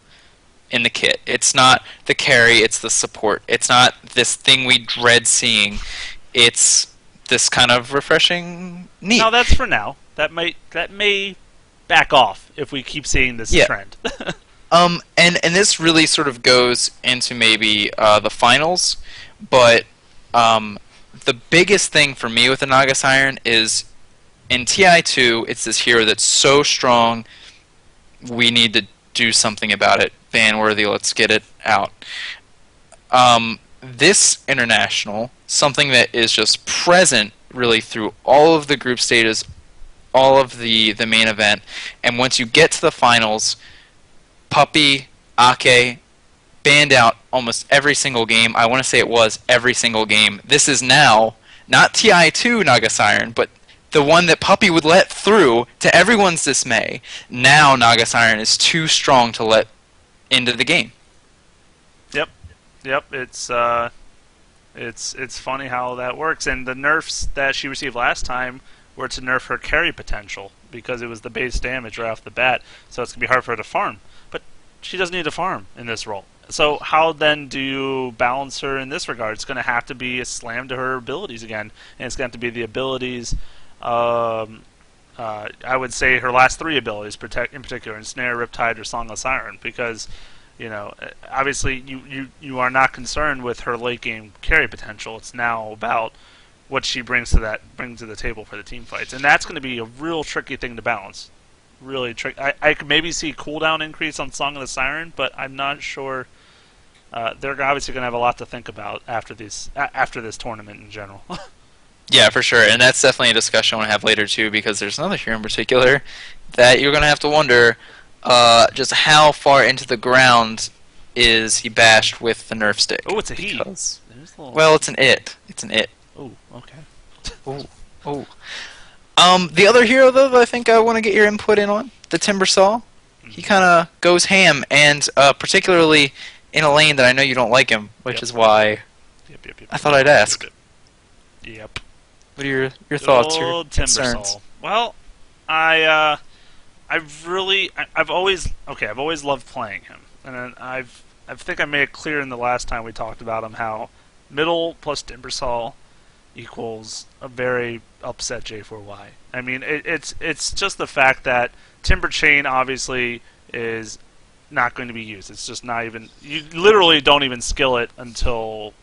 in the kit. It's not the carry. It's the support. It's not this thing we dread seeing. It's this kind of refreshing neat. Now that's for now. That might that may back off if we keep seeing this Yeah. trend. Um, and and this really sort of goes into maybe uh, the finals, but um, the biggest thing for me with the Naga Siren is in TI2, it's this hero that's so strong. We need to do something about it. Ban worthy. Let's get it out. Um, this international, something that is just present really through all of the group stages, all of the the main event, and once you get to the finals. Puppey, Akke, banned out almost every single game. I want to say it was every single game. This is now not TI2 Naga Siren, but the one that Puppey would let through to everyone's dismay. Now Naga Siren is too strong to let into the game. Yep, yep. it's uh, it's it's funny how that works, and the nerfs that she received last time were to nerf her carry potential because it was the base damage right off the bat, so it's gonna be hard for her to farm. But she doesn't need to farm in this role. So how then do you balance her in this regard? It's gonna have to be a slam to her abilities again, and it's going to be the abilities. Um, uh, I would say her last three abilities, protect in particular, Ensnare, Riptide, or Song of Siren, because you know, obviously you, you, you are not concerned with her late game carry potential. It's now about what she brings to that brings to the table for the team fights, and that's going to be a real tricky thing to balance. Really tricky. I, I could maybe see cooldown increase on Song of the Siren, but I'm not sure. Uh, they're obviously going to have a lot to think about after this after this tournament in general. Yeah, for sure, and that's definitely a discussion I want to have later too, because there's another here in particular that you're going to have to wonder uh, just how far into the ground is he bashed with the nerf stick. oh, it's a he. Because- There's little- well, it's an it. It's an it. Oh, okay. Oh. Um, the other hero though that I think I want to get your input in on the Timbersaw. He kind of goes ham, and uh, particularly in a lane that I know you don't like him, which Yep. is why. Yep, yep, yep. I thought I'd ask. Yep. What are your your thoughts? Your concerns? Well, I uh, I've really I, I've always okay I've always loved playing him, and I've I think I made it clear in the last time we talked about him how middle plus Timbersaw equals a very upset J4Y. I mean it, it's it's just the fact that Timber Chain obviously is not going to be used. It's just not even you literally don't even skill it until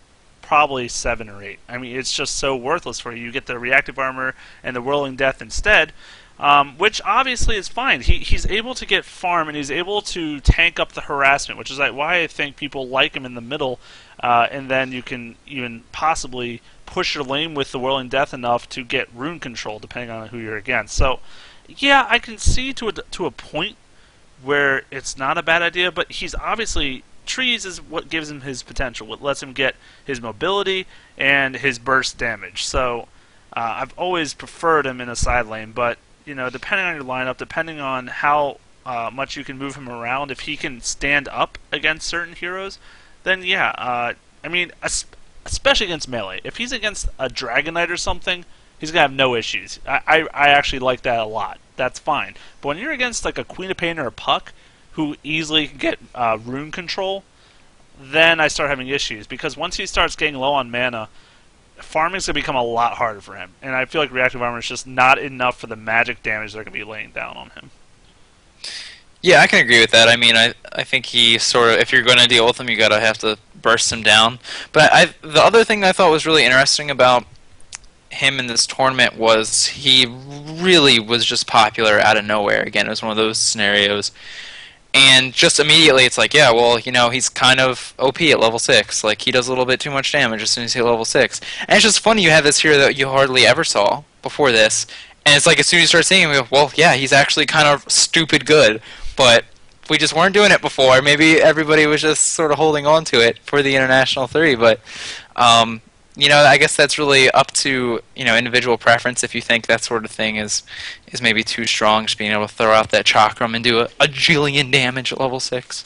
probably seven or eight. I mean, it's just so worthless for you. You get the reactive armor and the whirling death instead, um, which obviously is fine. He he's able to get farm and he's able to tank up the harassment, which is like why I think people like him in the middle. Uh, and then you can even possibly push your lane with the whirling death enough to get rune control, depending on who you're against. So, yeah, I can see to a, to a point where it's not a bad idea, but he's obviously trees is what gives him his potential. What lets him get his mobility and his burst damage. So uh, I've always preferred him in a side lane, but you know, depending on your lineup, depending on how uh, much you can move him around, if he can stand up against certain heroes, then yeah. Uh, I mean, especially against melee. If he's against a Dragon Knight or something, he's gonna have no issues. I, I, I actually like that a lot. That's fine. But when you're against like a Queen of Pain or a Puck, who easily can get uh, rune control, then I start having issues because once he starts getting low on mana, farming's gonna become a lot harder for him. And I feel like reactive armor is just not enough for the magic damage they're gonna be laying down on him. Yeah, I can agree with that. I mean, I I think he sort of if you're going to deal with him, you gotta have to burst him down. But I the other thing I thought was really interesting about him in this tournament was he really was just popular out of nowhere. Again, it was one of those scenarios. And just immediately, it's like, yeah, well, you know, he's kind of OP at level six. Like he does a little bit too much damage as soon as he hit level six. And it's just funny you have this hero that you hardly ever saw before this, and it's like as soon as you start seeing him, go, well, yeah, he's actually kind of stupid good. But we just weren't doing it before. Maybe everybody was just sort of holding on to it for the international three. But um, you know, I guess that's really up to you know individual preference. If you think that sort of thing is is maybe too strong, just being able to throw out that chakram and do a, a jillion damage at level six.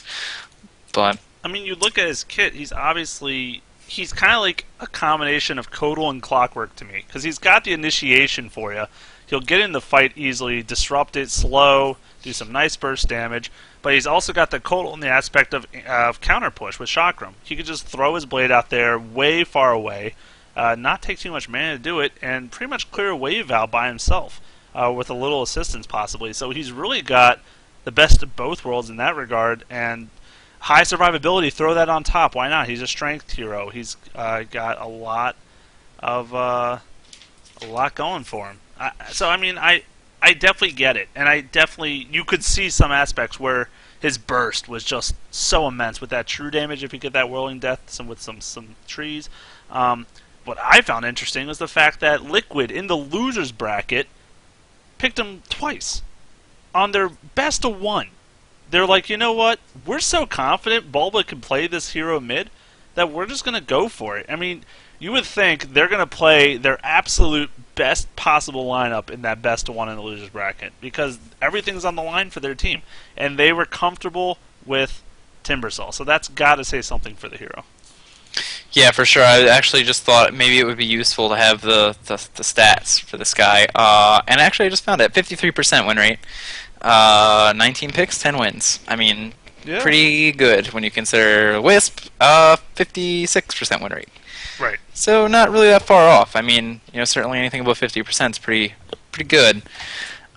But I mean, you look at his kit; he's obviously he's kind of like a combination of KotL and Clockwork to me because he's got the initiation for you. He'll get in the fight easily, disrupt it slow, do some nice burst damage, but he's also got the KotL in the aspect of, uh, of counter push with Chakram. He could just throw his blade out there way far away, uh, not take too much mana to do it, and pretty much clear a wave out by himself uh, with a little assistance possibly. So he's really got the best of both worlds in that regard, and high survivability. Throw that on top. Why not? He's a strength hero. He's uh, got a lot of uh, a lot going for him. I, so I mean, I I definitely get it, and I definitely you could see some aspects where his burst was just so immense with that true damage. If you get that whirling death, some with some some trees. Um, what I found interesting was the fact that Liquid in the losers bracket picked him twice on their best of one. They're like, you know what? We're so confident Bulba can play this hero mid that we're just going to go for it. I mean, you would think they're going to play their absolute best possible lineup in that best of one in the losers bracket because everything's on the line for their team, and they were comfortable with Timbersaw. So that's got to say something for the hero. Yeah, for sure. I actually just thought maybe it would be useful to have the the, the stats for this guy, uh, and actually I just found it: 53% win rate, uh, 19 picks, 10 wins. I mean, Yeah. pretty good when you consider Wisp, uh, 56% win rate. So not really that far off. I mean, you know, certainly anything above 50% is pretty pretty good.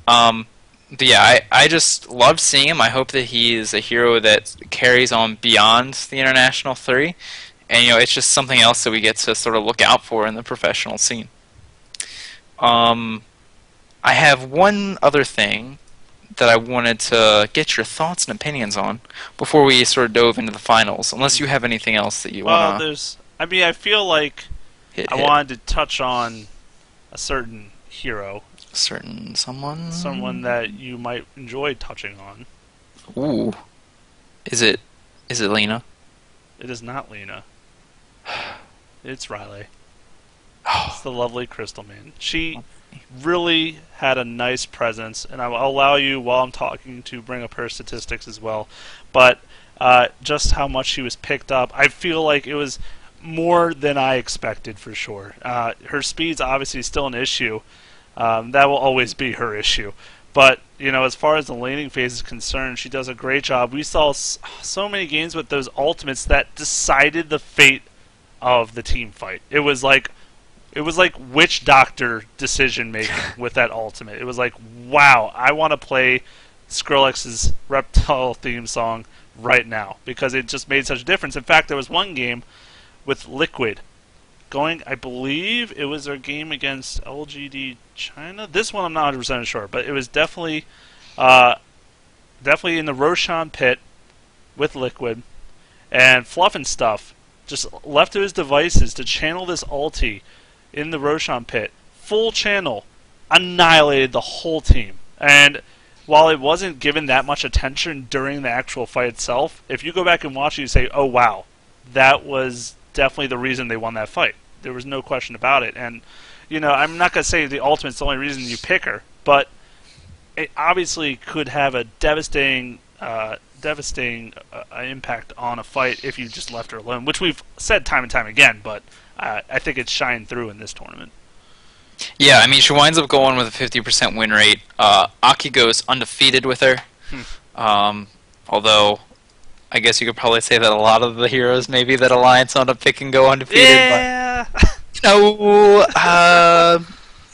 Um, but yeah, I, I just love seeing him. I hope that he is a hero that carries on beyond the international three, and you know, it's just something else that we get to sort of look out for in the professional scene. Um, I have one other thing that I wanted to get your thoughts and opinions on before we sort of dove into the finals. Unless you have anything else that you Well, want to there's. I mean, I feel like hit, I hit. wanted to touch on a certain hero, certain someone. someone that you might enjoy touching on. Ooh, is it? Is it Lina? It is not Lina. It's Rylai. Oh, It's the lovely Crystal Man. She really had a nice presence, and I will allow you while I'm talking to bring up her statistics as well. But uh, just how much she was picked up, I feel like it was more than I expected for sure. Uh, her speed's obviously still an issue. Um, that will always be her issue. But you know, as far as the laning phase is concerned, she does a great job. We saw so many games with those ultimates that decided the fate of the team fight. It was like it was like witch doctor decision making with that ultimate. It was like, wow, I want to play Skrillex's reptile theme song right now because it just made such a difference. In fact, there was one game with Liquid. Going, I believe it was their game against LGD China. This one I'm not 100% sure, but it was definitely uh, definitely in the Roshan pit with Liquid. And Fluff and Stuff. Just left to his devices to channel this ulti in the Roshan pit, full channel, annihilated the whole team. And while it wasn't given that much attention during the actual fight itself, if you go back and watch it, you say, "Oh wow, that was definitely the reason they won that fight." There was no question about it. And you know, I'm not gonna say the ultimate's the only reason you pick her, but it obviously could have a devastating, uh, devastating uh, impact on a fight if you just left her alone, which we've said time and time again. But uh, I think it's shined through in this tournament. Yeah, I mean, she winds up going with a 50% win rate. Uh, Akke goes undefeated with her. Hmm. Um, although, I guess you could probably say that a lot of the heroes, maybe that Alliance on up pick and go undefeated. Yeah. But, you know, uh,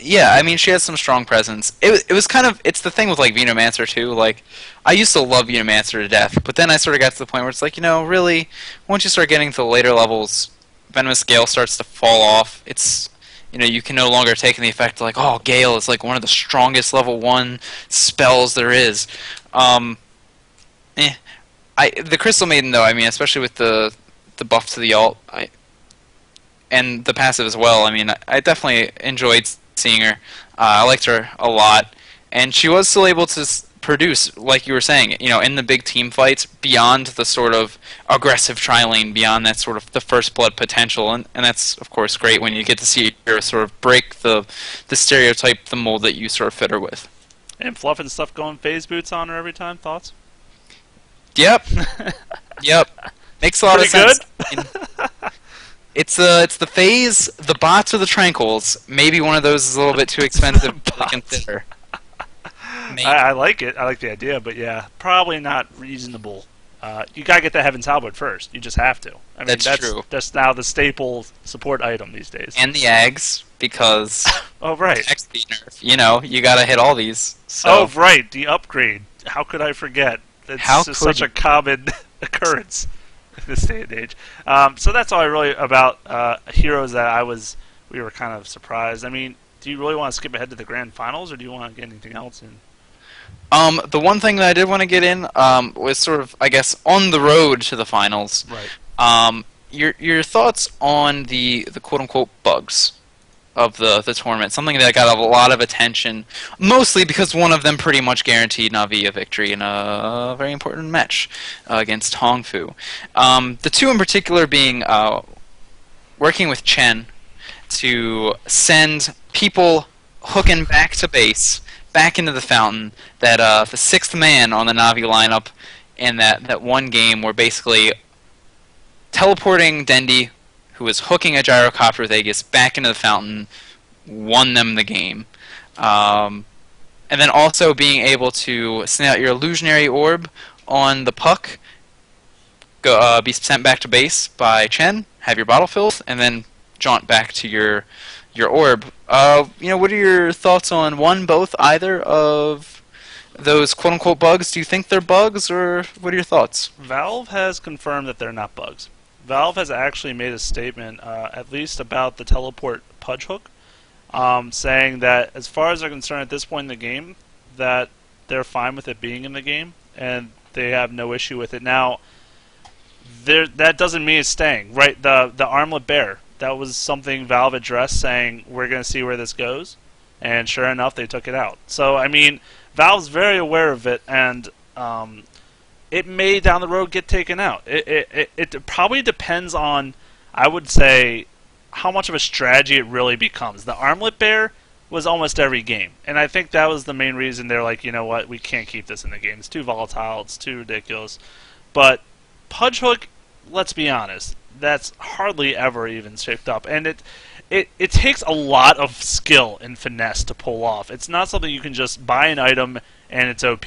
yeah, I mean, she has some strong presence. It, it was kind of, it's the thing with, like, Venomancer, too. Like, I used to love Venomancer to death, but then I sort of got to the point where it's like, you know, really, once you start getting to the later levels, Venomous Gale starts to fall off. It's you know, you can no longer take in the effect like, oh, Gale is like one of the strongest level one spells there is. Um, eh. I the Crystal Maiden though, I mean, especially with the the buff to the alt, I and the passive as well. I mean, I, I definitely enjoyed seeing her. Uh, I liked her a lot, and she was still able to produce, like you were saying, you know, in the big team fights, beyond the sort of aggressive trialing, beyond that sort of the first blood potential, and, and that's of course great when you get to see her sort of break the the stereotype, the mold that you sort of fit her with. And fluff and stuff going phase boots on her every time. Thoughts? Yep, yep, makes a lot Pretty of sense. Mean, it's uh, it's the phase, the bots or the tranquils. Maybe one of those is a little bit too expensive to consider. I, I like it. I like the idea, but yeah, probably not reasonable. Uh, you gotta get the Heaven's Halberd first. You just have to. I mean, That's that's true. That's now the staple support item these days. and the Ags because oh right. XP nerf. You know, you gotta hit all these. So Oh right, the upgrade. How could I forget? It's How just such a common occurrence in this day and age. Um, so that's all I really about uh, heroes that I was. We were kind of surprised. I mean, do you really want to skip ahead to the grand finals, or do you want to get anything else in? Um, the one thing that I did want to get in um, was sort of, I guess, on the road to the finals. Right. Um, your your thoughts on the the quote unquote bugs of the the tournament? Something that got a lot of attention, mostly because one of them pretty much guaranteed Navi a victory in a very important match uh, against Tongfu. Um, the two in particular being uh, working with Chen to send people hooking back to base, back into the fountain. That uh, the sixth man on the Navi lineup in that, that one game were basically teleporting Dendi, who was hooking a gyrocopter with Aegis, back into the fountain, won them the game. Um, and then also being able to send out your illusionary orb on the puck, go, uh, be sent back to base by Chen, have your bottle filled, and then jaunt back to your your orb. Uh, you know, what are your thoughts on one, both, either of those quote unquote bugs? Do you think they're bugs, or what are your thoughts? Valve has confirmed that they're not bugs. Valve has actually made a statement, uh, at least about the teleport pudge hook, um, saying that as far as they're concerned at this point in the game, that they're fine with it being in the game and they have no issue with it. Now, there that doesn't mean it's staying, right? The the armlet bear that was something Valve addressed, saying we're going to see where this goes, and sure enough, they took it out. So I mean, Valve's very aware of it, and um, it may down the road get taken out. It, it, it, it probably depends on, I would say, how much of a strategy it really becomes. The armlet bear was almost every game, and I think that was the main reason they're like, you know what, we can't keep this in the game. It's too volatile. It's too ridiculous. But Pudge Hook, let's be honest, that's hardly ever even shaped up, and it. It, it takes a lot of skill and finesse to pull off. It's not something you can just buy an item and it's OP.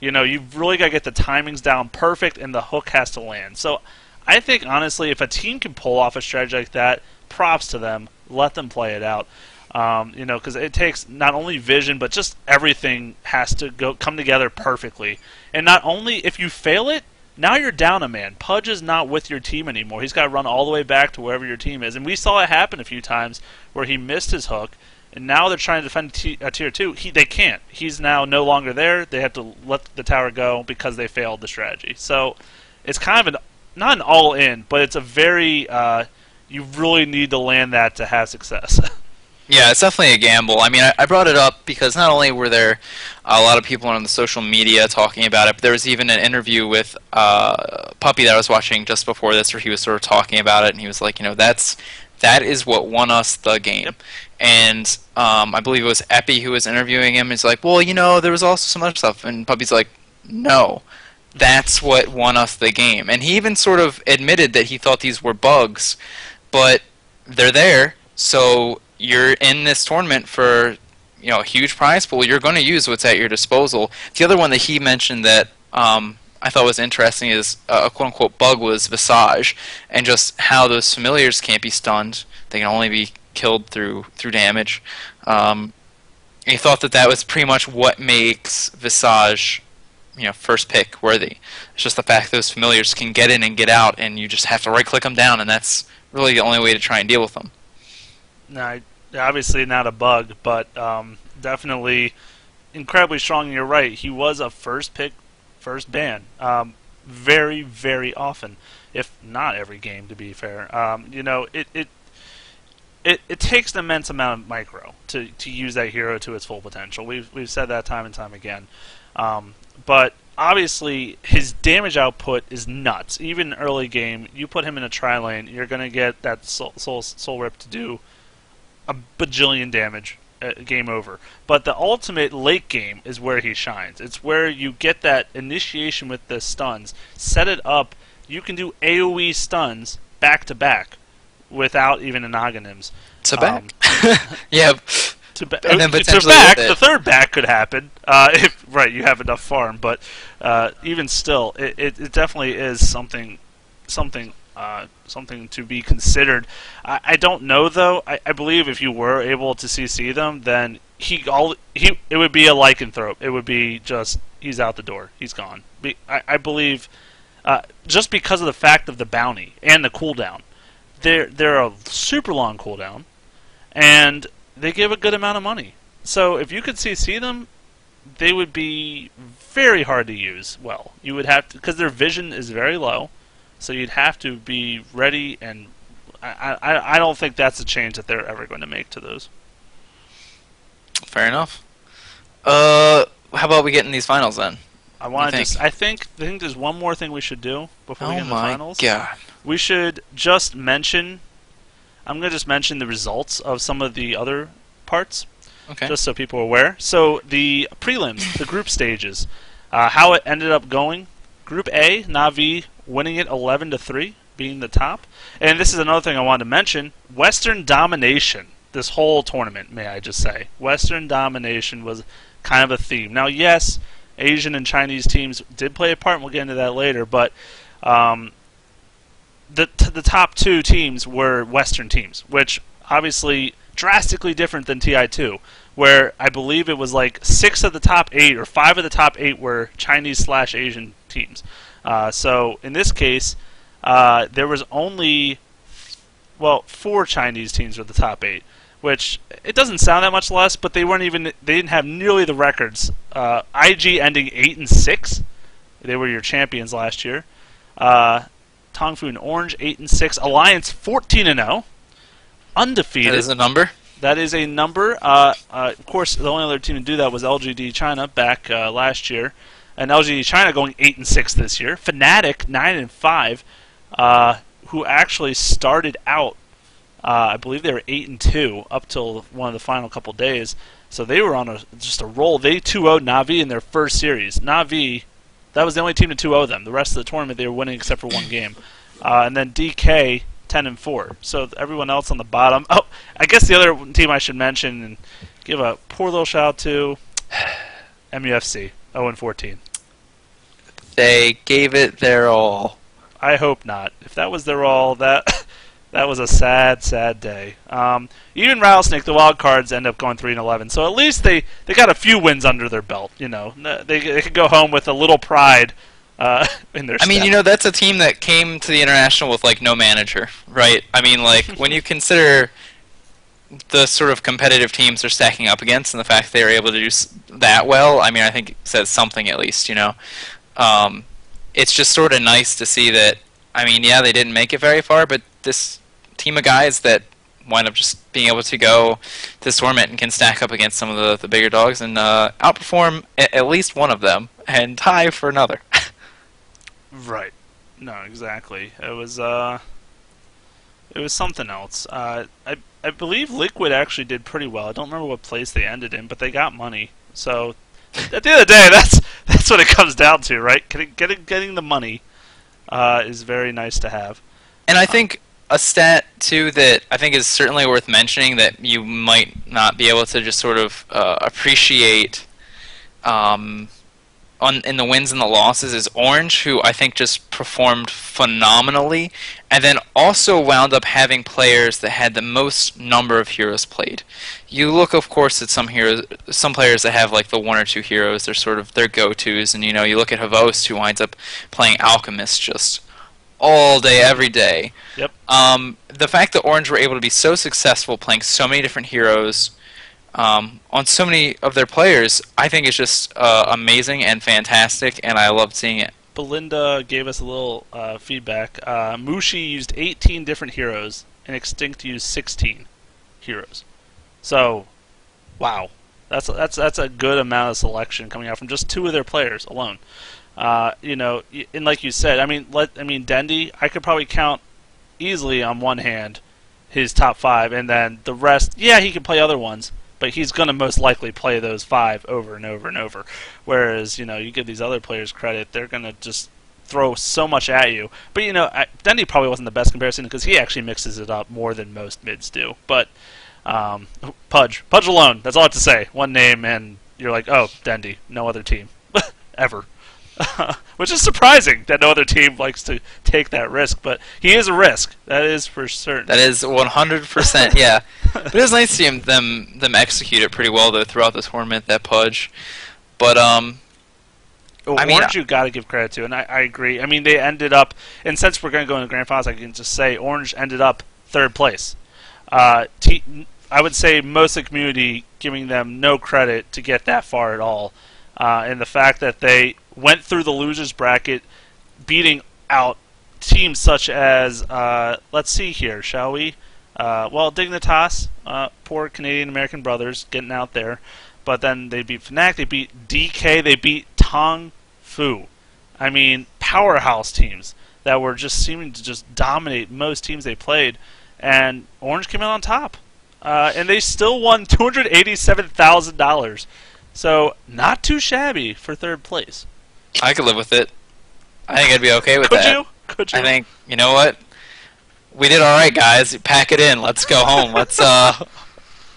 You know, you've really got to get the timings down perfect, and the hook has to land. So, I think honestly, if a team can pull off a strategy like that, props to them. Let them play it out. Um, you know, because it takes not only vision, but just everything has to go come together perfectly. And not only if you fail it, now you're down a man. Pudge is not with your team anymore. He's got to run all the way back to wherever your team is. And we saw it happen a few times where he missed his hook, and now they're trying to defend uh, tier two. He they can't. He's now no longer there. They have to let the tower go because they failed the strategy. So it's kind of an not an all in, but it's a very uh, you really need to land that to have success. Yeah, it's definitely a gamble. I mean, I, I brought it up because not only were there a lot of people on the social media talking about it, but there was even an interview with uh, Puppey that I was watching just before this, where he was sort of talking about it, and he was like, you know, that's that is what won us the game. Yep. And um, I believe it was Epi who was interviewing him. He's like, well, you know, there was also some other stuff, and Puppey's like, no, that's what won us the game. And he even sort of admitted that he thought these were bugs, but they're there, so you're in this tournament for you know a huge prize pool. You're going to use what's at your disposal. The other one that he mentioned that um, I thought was interesting is uh, a quote unquote bug was Visage, and just how those familiars can't be stunned. They can only be killed through through damage. Um, he thought that that was pretty much what makes Visage, you know, first pick worthy. It's just the fact those familiars can get in and get out, and you just have to right click them down, and that's really the only way to try and deal with them. No, obviously not a bug, but um, definitely incredibly strong. And You're right. He was a first pick, first ban. Um, very, very often, if not every game, to be fair. Um, you know, it, it it it takes an immense amount of micro to to use that hero to its full potential. We've we've said that time and time again. Um, but obviously, his damage output is nuts. Even early game, you put him in a tri lane, you're going to get that soul, soul, soul Rip to do a bajillion damage. Uh, game over. But the ultimate late game is where he shines. It's where you get that initiation with the stuns, set it up. You can do AOE stuns back to back without even Aghanim's. To back. Um, yeah. To, ba- and then to back, the third back could happen uh, if right you have enough farm. But uh, even still, it, it, it, definitely is something something uh, something to be considered. I, I don't know though. I, I, believe if you were able to CC them, then he all he it would be a lycanthrope. It would be just he's out the door. He's gone. Be, I, I believe uh, just because of the fact of the bounty and the cooldown. They're they're a super long cooldown, and they give a good amount of money. So if you could CC them, they would be very hard to use. Well, you would have to because their vision is very low so you'd have to be ready, and I, I, I don't think that's a change that they're ever going to make to those. Fair enough. Uh, how about we get in these finals then? I want to just. I think. I think there's one more thing we should do before oh we get in the finals. God. We should just mention. I'm going to just mention the results of some of the other parts, okay. just so people are aware. So the prelims, the group stages, uh, how it ended up going. Group A, Navi winning it 11 to 3, being the top. And this is another thing I wanted to mention Western domination. This whole tournament, may I just say. Western domination was kind of a theme. Now, yes, Asian and Chinese teams did play a part, and we'll get into that later, but um, the, the top two teams were Western teams, which obviously drastically different than TI2, where I believe it was like six of the top eight or five of the top eight were Chinese slash Asian teams. Uh, so in this case, uh, there was only well four Chinese teams were the top eight, which it doesn't sound that much less, but they weren't even they didn't have nearly the records. Uh, IG ending eight and six, they were your champions last year. Uh, Tongfu and Orange eight and six. Alliance fourteen and zero, undefeated. That is a number. That is a number. Uh, uh, of course, the only other team to do that was LGD China back uh, last year and LG China going eight and six this year. Fnatic nine and five, uh, who actually started out, uh, I believe they were eight and two up till one of the final couple days. So they were on a just a roll. They 2-0 Navi in their first series. Navi, that was the only team to 2-0 them. The rest of the tournament they were winning except for one game. Uh, and then DK 10 and 4. So everyone else on the bottom. Oh, I guess the other team I should mention and give a poor little shout out to MUFC 0 and 14. They gave it their all. I hope not. If that was their all, that that was a sad, sad day. Um, even Rattlesnake, the wild cards, end up going three and eleven. So at least they, they got a few wins under their belt. You know, they they could go home with a little pride uh, in their. I mean, you know, that's a team that came to the international with like no manager, right? I mean, like when you consider the sort of competitive teams they're stacking up against, and the fact they were able to do that well, I mean, I think it says something at least, you know um, it's just sort of nice to see that. I mean, yeah, they didn't make it very far, but this team of guys that wind up just being able to go to this tournament and can stack up against some of the, the bigger dogs and uh, outperform a- at least one of them and tie for another. right. No, exactly. It was uh, it was something else. Uh, I I believe Liquid actually did pretty well. I don't remember what place they ended in, but they got money. So at the end of the day, that's that's what it comes down to, right? Getting getting, getting the money uh, is very nice to have. And I think a stat too that I think is certainly worth mentioning that you might not be able to just sort of uh, appreciate. Um, on in the wins and the losses is Orange, who I think just performed phenomenally, and then also wound up having players that had the most number of heroes played. You look, of course, at some heroes, some players that have like the one or two heroes. They're sort of their go-tos, and you know, you look at Havost, who winds up playing Alchemist just all day, every day. Yep. Um, the fact that Orange were able to be so successful playing so many different heroes um, on so many of their players, I think it's just uh, amazing and fantastic, and I love seeing it. Belinda gave us a little uh, feedback. Uh, Mushi used 18 different heroes, and Xtinct used 16 heroes. So, wow. That's that's that's a good amount of selection coming out from just two of their players alone. Uh, you know, and like you said, I mean, let I mean, Dendi, I could probably count easily on one hand his top five, and then the rest. Yeah, he can play other ones, but he's going to most likely play those five over and over and over. Whereas, you know, you give these other players credit, they're going to just throw so much at you. But you know, I, Dendi probably wasn't the best comparison because he actually mixes it up more than most mids do. But um, Pudge, Pudge alone. That's all I have to say. One name, and you're like, oh, Dendi, no other team ever. Which is surprising that no other team likes to take that risk, but he is a risk. That is for certain. That is 100%, yeah. but it was nice to see them them execute it pretty well though throughout the tournament. That Pudge, but um, well, I mean, Orange, you got to give credit to, and I, I, agree. I mean, they ended up, and since we're going to go into grand finals, I can just say Orange ended up third place. Uh, t- I would say most of the community giving them no credit to get that far at all, uh, and the fact that they went through the losers bracket, beating out teams such as, uh, let's see here, shall we? Uh, well, Dignitas, uh, poor Canadian American brothers, getting out there. But then they beat Fnatic, they beat DK, they beat Tong Fu. I mean, powerhouse teams that were just seeming to just dominate most teams they played, and Orange came out on top, uh, and they still won two hundred eighty-seven thousand dollars. So not too shabby for third place. I could live with it. I think I'd be okay with Could that. Could you? Could you? I think you know what. We did all right, guys. Pack it in. Let's go home. Let's uh,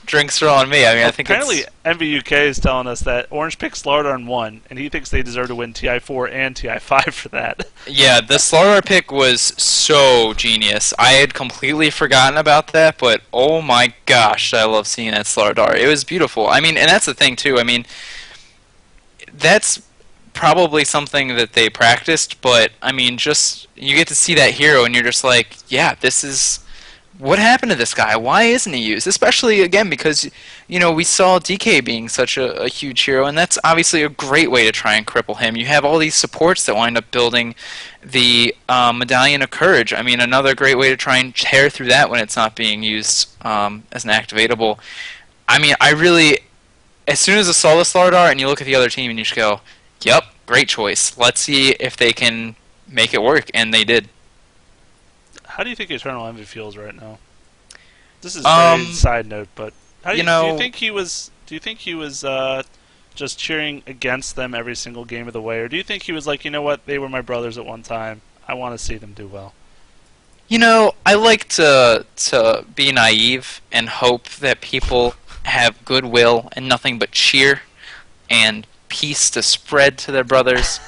drinks are on me. I mean, I think apparently it's... UK is telling us that Orange picked Slardar and one, and he thinks they deserve to win TI4 and TI5 for that. Yeah, the Slardar pick was so genius. I had completely forgotten about that, but oh my gosh, I love seeing that Slardar. It was beautiful. I mean, and that's the thing too. I mean, that's probably something that they practiced, but I mean, just you get to see that hero, and you're just like, yeah, this is what happened to this guy? Why isn't he used? Especially again because you know we saw DK being such a, a, huge hero, and that's obviously a great way to try and cripple him. You have all these supports that wind up building the um, medallion of courage. I mean, another great way to try and tear through that when it's not being used um, as an activatable. I mean, I really, as soon as I saw the Slardar, and you look at the other team, and you just go, "Yep, great choice. Let's see if they can make it work," and they did. How do you think Eternal Envy feels right now? This is a um, side note, but how do you, you know, do you think he was? Do you think he was uh, just cheering against them every single game of the way, or do you think he was like, you know what, they were my brothers at one time. I want to see them do well. You know, I like to to be naive and hope that people have goodwill and nothing but cheer and peace to spread to their brothers.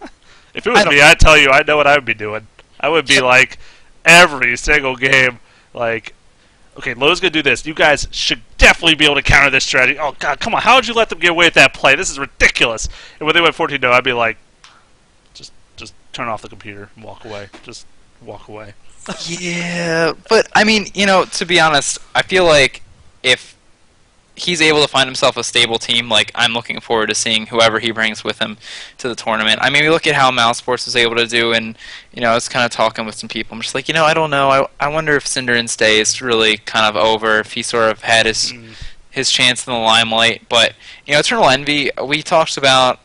if it was me, I'd tell you I know what I would be doing. I would be like, every single game. Like, okay, Lowe's gonna do this. You guys should definitely be able to counter this strategy. Oh God, come on! How would you let them get away with that play? This is ridiculous. And when they went 14-0, I'd be like, just, just turn off the computer and walk away. Just walk away. yeah, but I mean, you know, to be honest, I feel like if he's able to find himself a stable team. Like I'm looking forward to seeing whoever he brings with him to the tournament. I mean, we look at how Mousesports was able to do, and you know, I was kind of talking with some people. I'm just like, you know, I don't know. I I wonder if SyndereN's day is really kind of over. If he sort of had his mm. his chance in the limelight, but you know, Eternal Envy. We talked about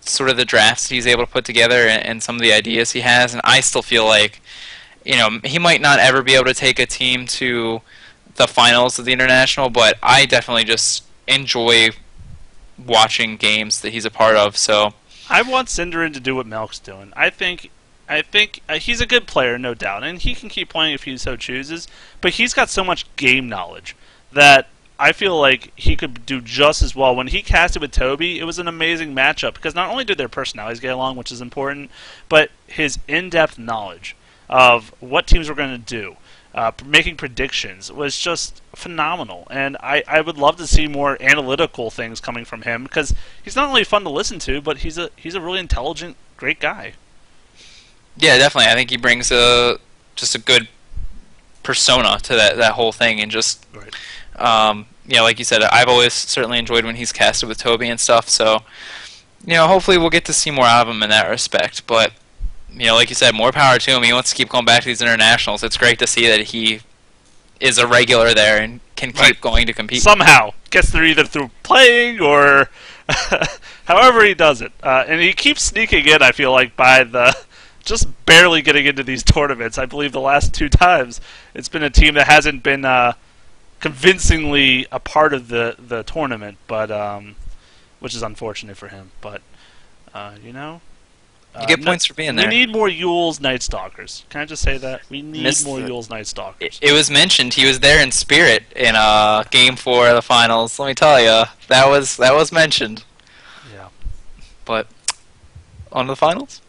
sort of the drafts he's able to put together and, and some of the ideas he has, and I still feel like, you know, he might not ever be able to take a team to the finals of the international, but I definitely just enjoy watching games that he's a part of. So I want SyndereN to do what Melk's doing. I think I think uh, he's a good player, no doubt, and he can keep playing if he so chooses. But he's got so much game knowledge that I feel like he could do just as well. When he casted with Toby, it was an amazing matchup because not only did their personalities get along, which is important, but his in-depth knowledge of what teams were going to do uh, making predictions was just phenomenal. And I, I would love to see more analytical things coming from him because he's not only fun to listen to, but he's a he's a really intelligent, great guy. Yeah, definitely. I think he brings a just a good persona to that that whole thing, and just right. um, you know, like you said, I've always certainly enjoyed when he's casted with Toby and stuff. So you know, hopefully we'll get to see more out of him in that respect. But you know, like you said, more power to him. He wants to keep going back to these internationals. It's great to see that he is a regular there and can keep right. going to compete. Somehow gets there either through playing or however he does it. Uh, and he keeps sneaking in. I feel like by the just barely getting into these tournaments. I believe the last two times it's been a team that hasn't been uh, convincingly a part of the the tournament, but um, which is unfortunate for him. But uh, you know, you get uh, points for being there. We need more Yule's Night Stalkers. Can I just say that we need Missed more the- Yule's Night Stalkers? It, it was mentioned he was there in spirit in uh, Game Four of the finals. Let me tell you, that was that was mentioned. yeah, But on to the finals.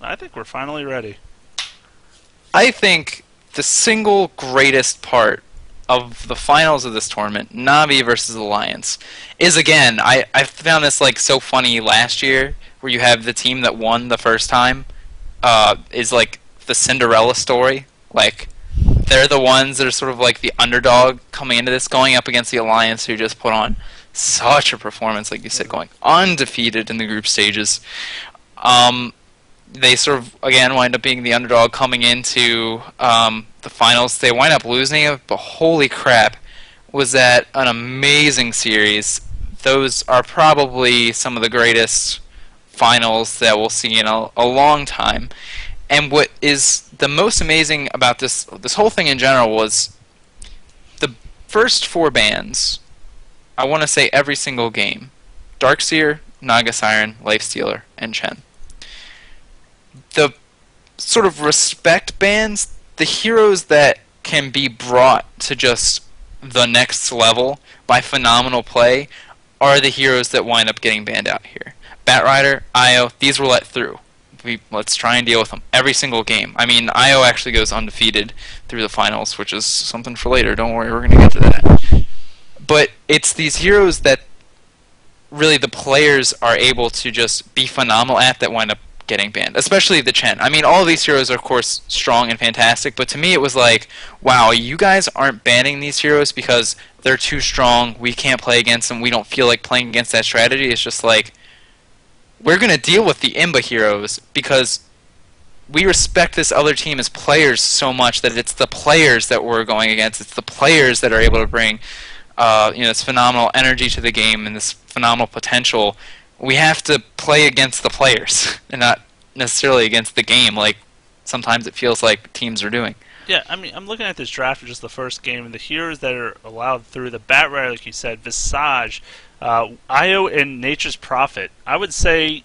I think we're finally ready. I think the single greatest part of the finals of this tournament, Navi versus Alliance, is again, I, I found this like so funny last year where you have the team that won the first time uh, is like the Cinderella story. Like they're the ones that are sort of like the underdog coming into this, going up against the Alliance who just put on such a performance, like you said, going undefeated in the group stages. Um, they sort of again wind up being the underdog coming into um, the finals. They wind up losing it, but holy crap, was that an amazing series! Those are probably some of the greatest finals that we'll see in a, a long time. And what is the most amazing about this this whole thing in general was the first four bands. I want to say every single game: Darkseer, Naga Siren, Life Stealer, and Chen the sort of respect bands, the heroes that can be brought to just the next level by phenomenal play are the heroes that wind up getting banned out here. Batrider, Io, these were let through. We let's try and deal with them every single game. I mean, Io actually goes undefeated through the finals, which is something for later. Don't worry, we're gonna get to that. But it's these heroes that really the players are able to just be phenomenal at that wind up getting banned, especially the Chen. I mean, all these heroes are, of course, strong and fantastic, but to me it was like, wow, you guys aren't banning these heroes because they're too strong, we can't play against them, we don't feel like playing against that strategy. It's just like, we're going to deal with the Imba heroes because we respect this other team as players so much that it's the players that we're going against. It's the players that are able to bring, uh, you know, this phenomenal energy to the game and this phenomenal potential. We have to play against the players and not necessarily against the game, like sometimes it feels like teams are doing. Yeah, I mean, I'm looking at this draft just the first game, and the heroes that are allowed through the Bat Rider, like you said, Visage, uh, Io, and Nature's Prophet. I would say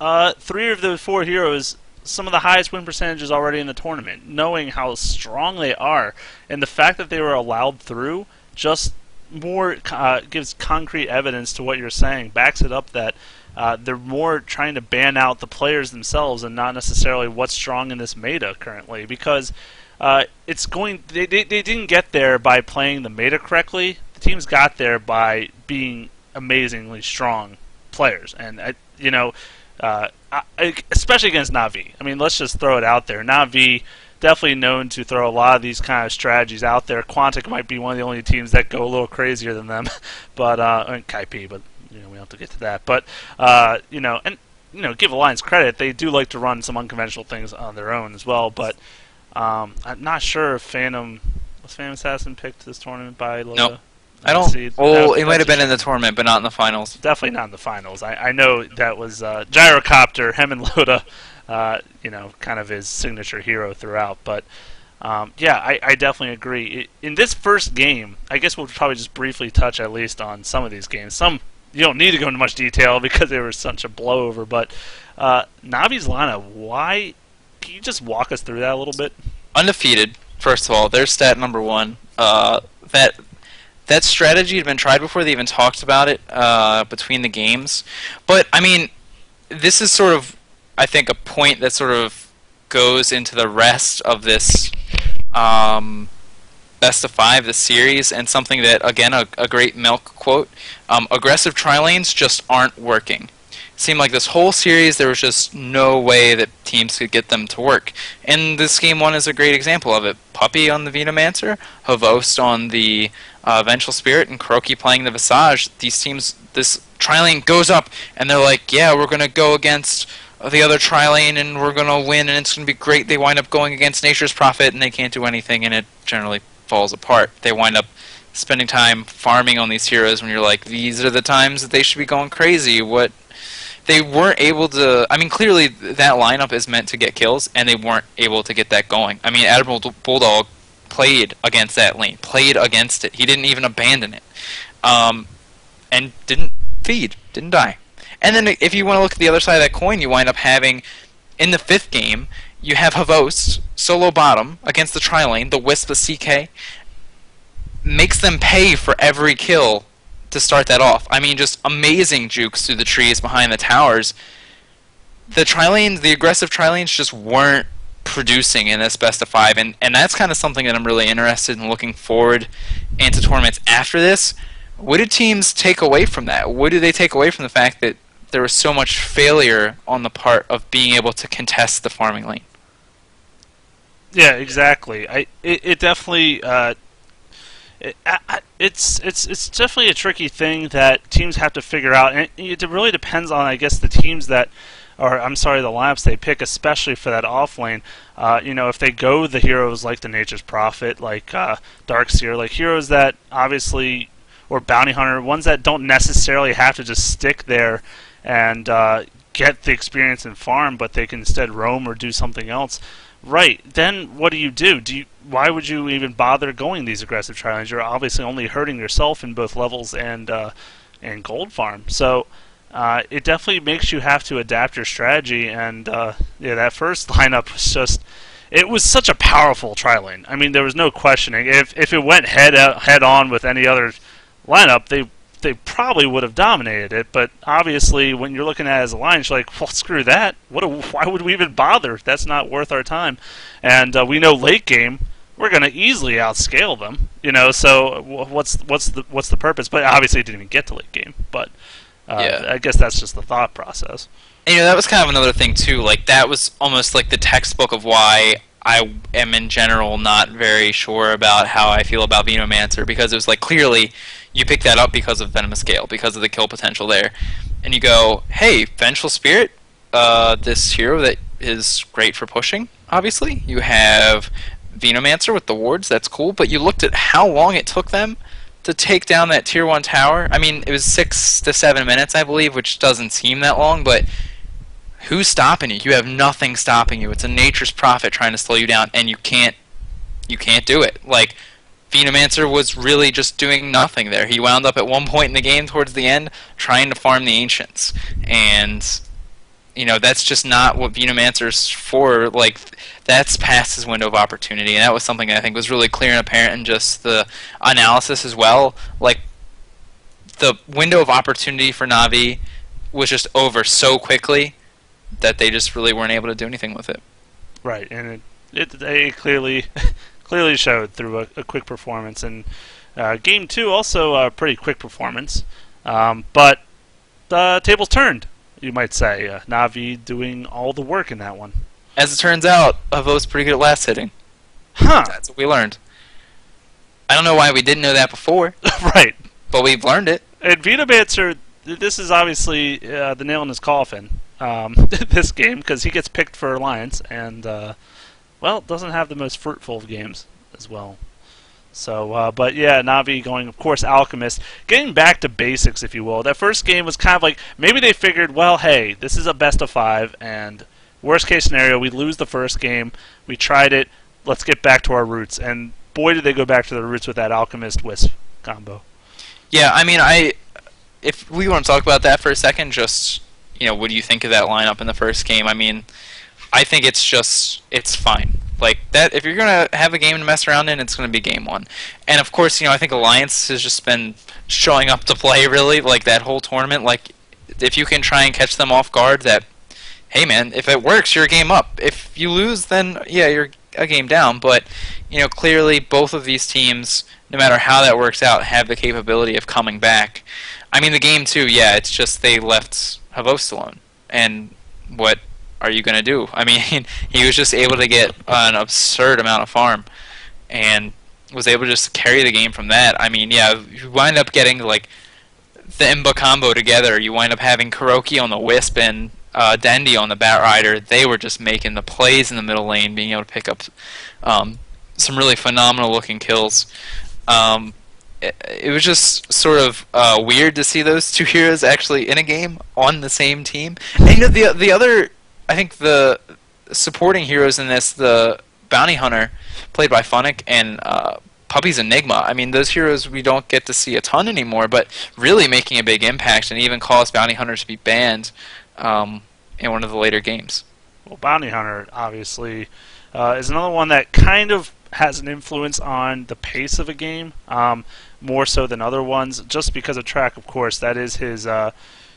uh, three of the four heroes, some of the highest win percentages already in the tournament, knowing how strong they are, and the fact that they were allowed through just more uh, gives concrete evidence to what you're saying, backs it up that uh, they're more trying to ban out the players themselves and not necessarily what's strong in this meta currently because uh, it's going they, they, they didn't get there by playing the meta correctly the teams got there by being amazingly strong players and I, you know uh, I, especially against Navi I mean let's just throw it out there Navi definitely known to throw a lot of these kind of strategies out there Quantic might be one of the only teams that go a little crazier than them but uh, and Kaipi but you know, we don't have to get to that. But uh, you know, and you know, give Alliance credit, they do like to run some unconventional things on their own as well. But um, I'm not sure if Phantom was Phantom Assassin picked this tournament by Loda. Nope. I don't. See, well, that- it might have been in the tournament, but not in the finals. definitely not in the finals. I, I know that was uh, Gyrocopter, him and Loda, uh, you know, kind of his signature hero throughout. But um, yeah, I, I definitely agree. In this first game, I guess we'll probably just briefly touch at least on some of these games. Some you don't need to go into much detail because they were such a blowover. But uh, Navi's lineup, why? Can you just walk us through that a little bit? undefeated. First of all, their stat number one. Uh, that that strategy had been tried before. They even talked about it uh, between the games. But I mean, this is sort of, I think, a point that sort of goes into the rest of this um, best of five, the series, and something that again a, a great Melk quote. Um, aggressive tri lanes just aren't working seemed like this whole series there was just no way that teams could get them to work. And this game one is a great example of it. Puppey on the Venomancer, Havost on the uh, Vengeful Spirit, and KuroKy playing the Visage. These teams, this tri-lane goes up, and they're like, yeah, we're going to go against the other tri-lane, and we're going to win, and it's going to be great. They wind up going against Nature's Prophet, and they can't do anything, and it generally falls apart. They wind up spending time farming on these heroes when you're like, these are the times that they should be going crazy. What they weren't able to. I mean, clearly that lineup is meant to get kills, and they weren't able to get that going. I mean, Admiral Bulldog played against that lane, played against it. He didn't even abandon it, um, and didn't feed, didn't die. And then if you want to look at the other side of that coin, you wind up having in the fifth game you have Havost solo bottom against the tri lane, the Wisp, the CK, makes them pay for every kill to start that off. I mean, just amazing jukes through the trees behind the towers. The tri lanes, the aggressive tri lanes, just weren't producing in this best of five, and and that's kind of something that I'm really interested in looking forward into tournaments after this. What did teams take away from that? What did they take away from the fact that there was so much failure on the part of being able to contest the farming lane? Yeah, exactly. I it, it definitely uh, it, I, it's it's it's definitely a tricky thing that teams have to figure out, and it, it really depends on I guess the teams that or I'm sorry, the lineups they pick, especially for that off lane. Uh, you know, if they go the heroes like the Nature's Prophet, like uh, Darkseer, like heroes that obviously, or Bounty Hunter, ones that don't necessarily have to just stick there and uh, get the experience and farm, but they can instead roam or do something else. Right. Then what do you do? Do you why would you even bother going these aggressive trials? You're obviously only hurting yourself in both levels and uh, and gold farm. So uh, it definitely makes you have to adapt your strategy. And uh, yeah, that first lineup was just. It was such a powerful tri lane. I mean, there was no questioning. If if it went head out, head on with any other lineup, they they probably would have dominated it. But obviously, when you're looking at it as a line, you're like, well, screw that. What? A, why would we even bother? That's not worth our time. And uh, we know late game, we're going to easily outscale them. You know, so what's what's the what's the purpose? But obviously, it didn't even get to late game. But uh, yeah. I guess that's just the thought process. And, you know, that was kind of another thing too. Like that was almost like the textbook of why I am in general not very sure about how I feel about Venomancer because it was like clearly you pick that up because of Venomous Gale, because of the kill potential there. And you go, hey, Vengeful Spirit, uh, this hero that is great for pushing, obviously. You have Venomancer with the wards, that's cool, but you looked at how long it took them to take down that tier 1 tower. I mean, it was 6 to 7 minutes, I believe, which doesn't seem that long, but who's stopping you? You have nothing stopping you. It's a nature's prophet trying to slow you down, and you can't you can't do it. Like Venomancer was really just doing nothing there. He wound up at one point in the game towards the end trying to farm the ancients, and you know that's just not what Venomancer's for. Like that's past his window of opportunity, and that was something I think was really clear and apparent in just the analysis as well. Like the window of opportunity for Navi was just over so quickly that they just really weren't able to do anything with it. Right, and it, it, it clearly clearly showed through a, a quick performance. And uh, game two also a pretty quick performance, um, but the tables turned. You might say uh, Navi doing all the work in that one. As it turns out, Avo's pretty good at last hitting. Huh. That's what we learned. I don't know why we didn't know that before. right. But we've learned it. And Venomancer, this is obviously uh, the nail in his coffin. Um, this game because he gets picked for Alliance and uh, well, doesn't have the most fruitful of games as well. So, uh, but yeah, Navi going, of course, Alchemist. Getting back to basics, if you will. That first game was kind of like maybe they figured, well, hey, this is a best of five, and worst case scenario, we lose the first game. We tried it. Let's get back to our roots. And boy, did they go back to their roots with that Alchemist Wisp combo. Yeah, I mean, I if we want to talk about that for a second, just you know, what do you think of that lineup in the first game? I mean, I think it's just it's fine. Like that, if you're gonna have a game to mess around in, it's gonna be game one. And of course, you know, I think Alliance has just been showing up to play really like that whole tournament. Like, if you can try and catch them off guard, that hey man, if it works, you're a game up. If you lose, then yeah, you're a game down. But you know, clearly both of these teams, no matter how that works out, have the capability of coming back. I mean, the game too, yeah, it's just they left Havost alone, and what are you going to do? I mean, he was just able to get an absurd amount of farm, and was able to just carry the game from that. I mean, yeah, you wind up getting like the Imba combo together. You wind up having KuroKy on the Wisp and uh, on the Bat Rider, They were just making the plays in the middle lane, being able to pick up um, some really phenomenal looking kills. Um, it, it was just sort of uh, weird to see those two heroes actually in a game on the same team. And you know, the the other, I think the supporting heroes in this, the bounty hunter, played by Funn1k, and uh, Puppey's Enigma. I mean, those heroes we don't get to see a ton anymore, but really making a big impact and even caused bounty hunters to be banned um, in one of the later games. Well, bounty hunter obviously uh, is another one that kind of has an influence on the pace of a game, um, more so than other ones, just because of track. Of course, that is his. Uh,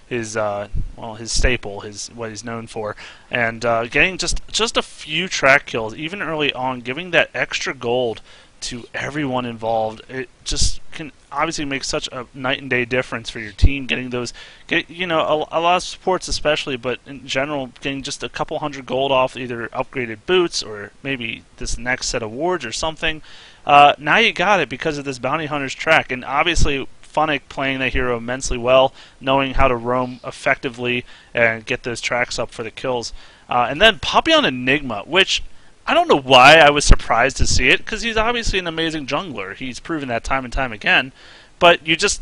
his uh, well his staple, his what he's known for, and uh, getting just just a few track kills, even early on, giving that extra gold to everyone involved. It just can obviously make such a night and day difference for your team. Getting those, get, you know, a, a, lot of sports especially, but in general, getting just a couple hundred gold off either upgraded boots or maybe this next set of wards or something. Uh, now you got it because of this bounty hunter's track, and obviously Funn1k playing that hero immensely well, knowing how to roam effectively and get those tracks up for the kills. Uh, and then Papillon Enigma, which I don't know why I was surprised to see it because he's obviously an amazing jungler. He's proven that time and time again. But you just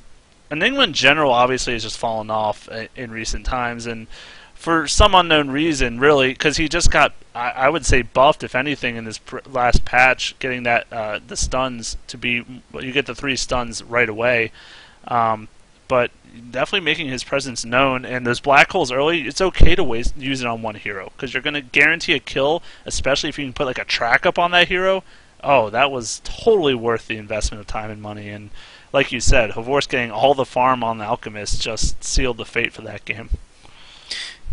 an England general obviously has just fallen off in recent times, and for some unknown reason, really, because he just got I, I, would say buffed if anything in this pr- last patch, getting that uh, the stuns to be you get the three stuns right away. Um, but definitely making his presence known. And those black holes early, it's okay to waste use it on one hero because you're going to guarantee a kill, especially if you can put like a track up on that hero. Oh, that was totally worth the investment of time and money. And like you said, Havorsk getting all the farm on the Alchemist just sealed the fate for that game.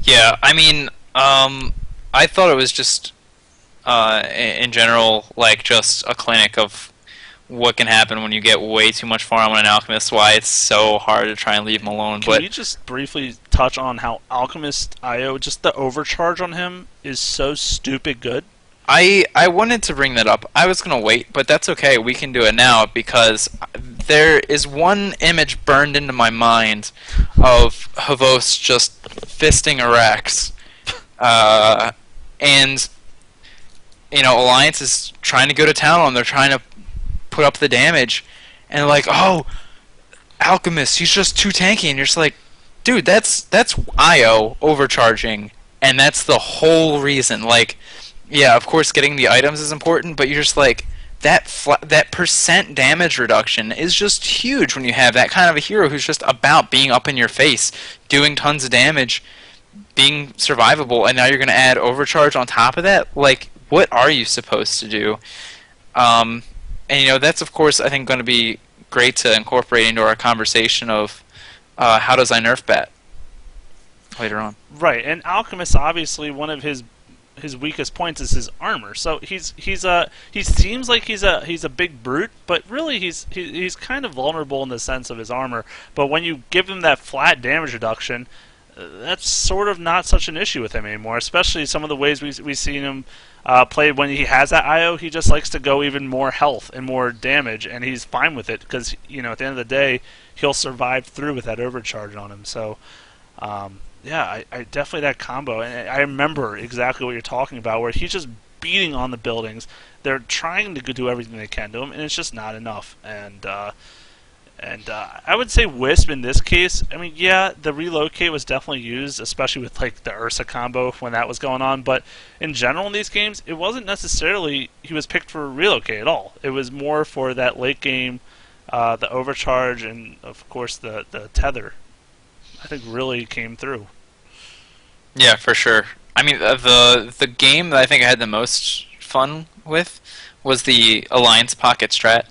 Yeah, I mean, um, I thought it was just, uh, in general, like just a clinic of what can happen when you get way too much farm on an alchemist. Why it's so hard to try and leave him alone. Can but you just briefly touch on how alchemist IO, just the overcharge on him, is so stupid good? I I wanted to bring that up. I was gonna wait, but that's okay. We can do it now because there is one image burned into my mind of Havos just fisting Arax, uh, and you know Alliance is trying to go to town on. Them. They're trying to put up the damage, and like, oh, Alchemist, he's just too tanky, and you're just like, dude, that's that's IO overcharging, and that's the whole reason. Like, yeah, of course, getting the items is important, but you're just like that fl- that percent damage reduction is just huge when you have that kind of a hero who's just about being up in your face, doing tons of damage, being survivable, and now you're going to add overcharge on top of that. Like, what are you supposed to do? Um, and you know that's of course I think going to be great to incorporate into our conversation of uh, how does I nerf bat later on. Right, and Alchemist obviously one of his his weakest points is his armor. So he's he's a he seems like he's a he's a big brute, but really he's he, he's kind of vulnerable in the sense of his armor. But when you give him that flat damage reduction, uh, that's sort of not such an issue with him anymore. Especially some of the ways we we've seen him uh, played when he has that IO, he just likes to go even more health and more damage, and he's fine with it because you know at the end of the day he'll survive through with that overcharge on him. So um, yeah, I, I, definitely that combo, and I remember exactly what you're talking about, where he's just beating on the buildings. They're trying to do everything they can to him, and it's just not enough. And uh, and uh, I would say Wisp in this case, I mean, yeah, the relocate was definitely used, especially with like the Ursa combo when that was going on. But in general, in these games, it wasn't necessarily he was picked for relocate at all. It was more for that late game, uh, the overcharge, and of course the the tether. I think really came through. Yeah, for sure. I mean, uh, the the game that I think I had the most fun with was the Alliance Pocket Strat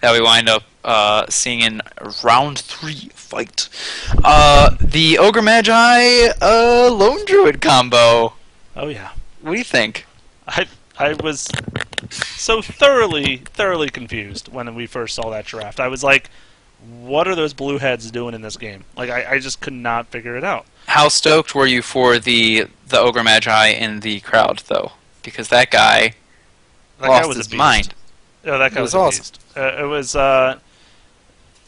that we wind up uh, seeing in round three fight. Uh, the Ogre Magi uh, Lone Druid combo. Oh yeah. What do you think? I I was so thoroughly thoroughly confused when we first saw that draft. I was like, what are those blue heads doing in this game? Like I, I just could not figure it out. How stoked were you for the the Ogre Magi in the crowd though? Because that guy that lost guy was his mind. Oh, that guy was, was awesome. Uh, it was uh,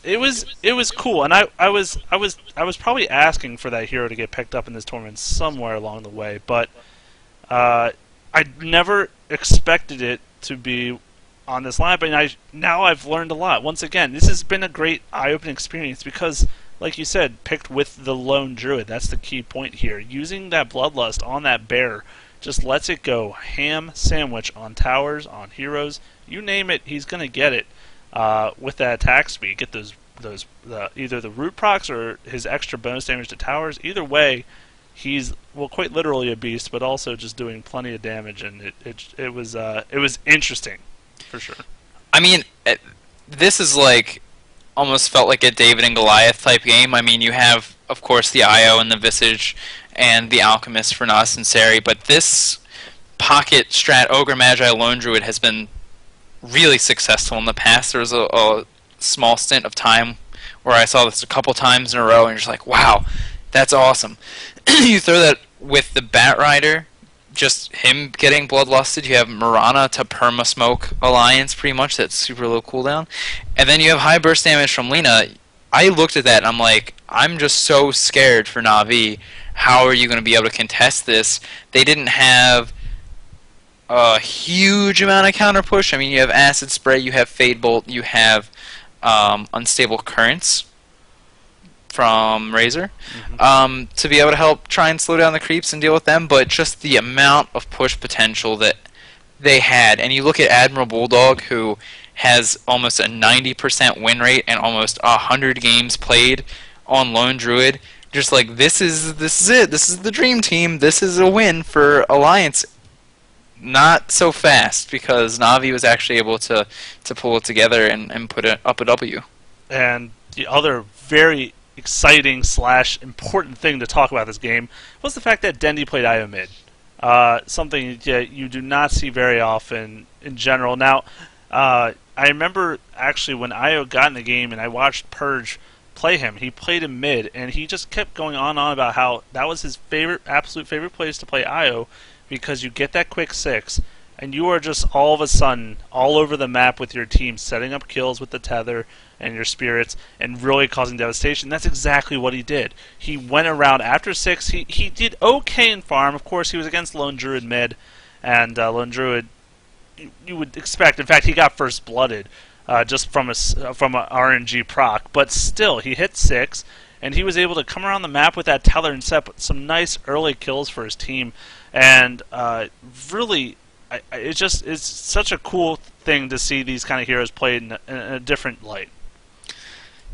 it was it was cool, and I, I was I was I was probably asking for that hero to get picked up in this tournament somewhere along the way, but uh, I never expected it to be on this lineup, and I now I've learned a lot. Once again, this has been a great eye-opening experience because, like you said, picked with the lone druid. That's the key point here. Using that bloodlust on that bear just lets it go ham sandwich on towers, on heroes, you name it, he's gonna get it uh, with that attack speed. Get those those uh, either the root procs or his extra bonus damage to towers. Either way, he's well quite literally a beast, but also just doing plenty of damage, and it it, it was uh, it was interesting for sure. I mean, it, this is like almost felt like a David and Goliath type game. I mean, you have of course the Io and the Visage and the Alchemist for Nas and Sari, but this pocket strat ogre magi lone druid has been really successful in the past. There was a, a small stint of time where I saw this a couple times in a row, and you're just like, wow, that's awesome. you throw that with the Bat Rider, just him getting bloodlusted. You have Mirana to perma smoke alliance, pretty much. That's super low cooldown, and then you have high burst damage from Lina. I looked at that and I'm like, I'm just so scared for Navi. How are you going to be able to contest this? They didn't have a huge amount of counter push. I mean, you have Acid Spray, you have Fade Bolt, you have um, Unstable Currents from Razor Mm-hmm. um, to be able to help try and slow down the creeps and deal with them. But just the amount of push potential that they had, and you look at Admiral Bulldog, who has almost a 90% win rate and almost 100 games played on Lone Druid. Just like this is this is it. This is the dream team. This is a win for Alliance not so fast because Navi was actually able to to pull it together and, and put it up a W. And the other very exciting slash important thing to talk about this game was the fact that Dendi played Io mid. Uh, something that you do not see very often in general. Now, uh, I remember actually when Io got in the game and I watched Purge play him. He played him mid, and he just kept going on and on about how that was his favorite, absolute favorite place to play Io because you get that quick six, and you are just all of a sudden all over the map with your team, setting up kills with the tether and your spirits, and really causing devastation. That's exactly what he did. He went around after six. He he did okay in farm. Of course, he was against Lone Druid mid, and uh, Lone Druid you, you would expect. In fact, he got first blooded uh, just from a uh, from a RNG proc, but still he hit six. And he was able to come around the map with that tether and set up some nice early kills for his team and uh, really, I, I, it just it's such a cool thing to see these kind of heroes played in a, in a different light.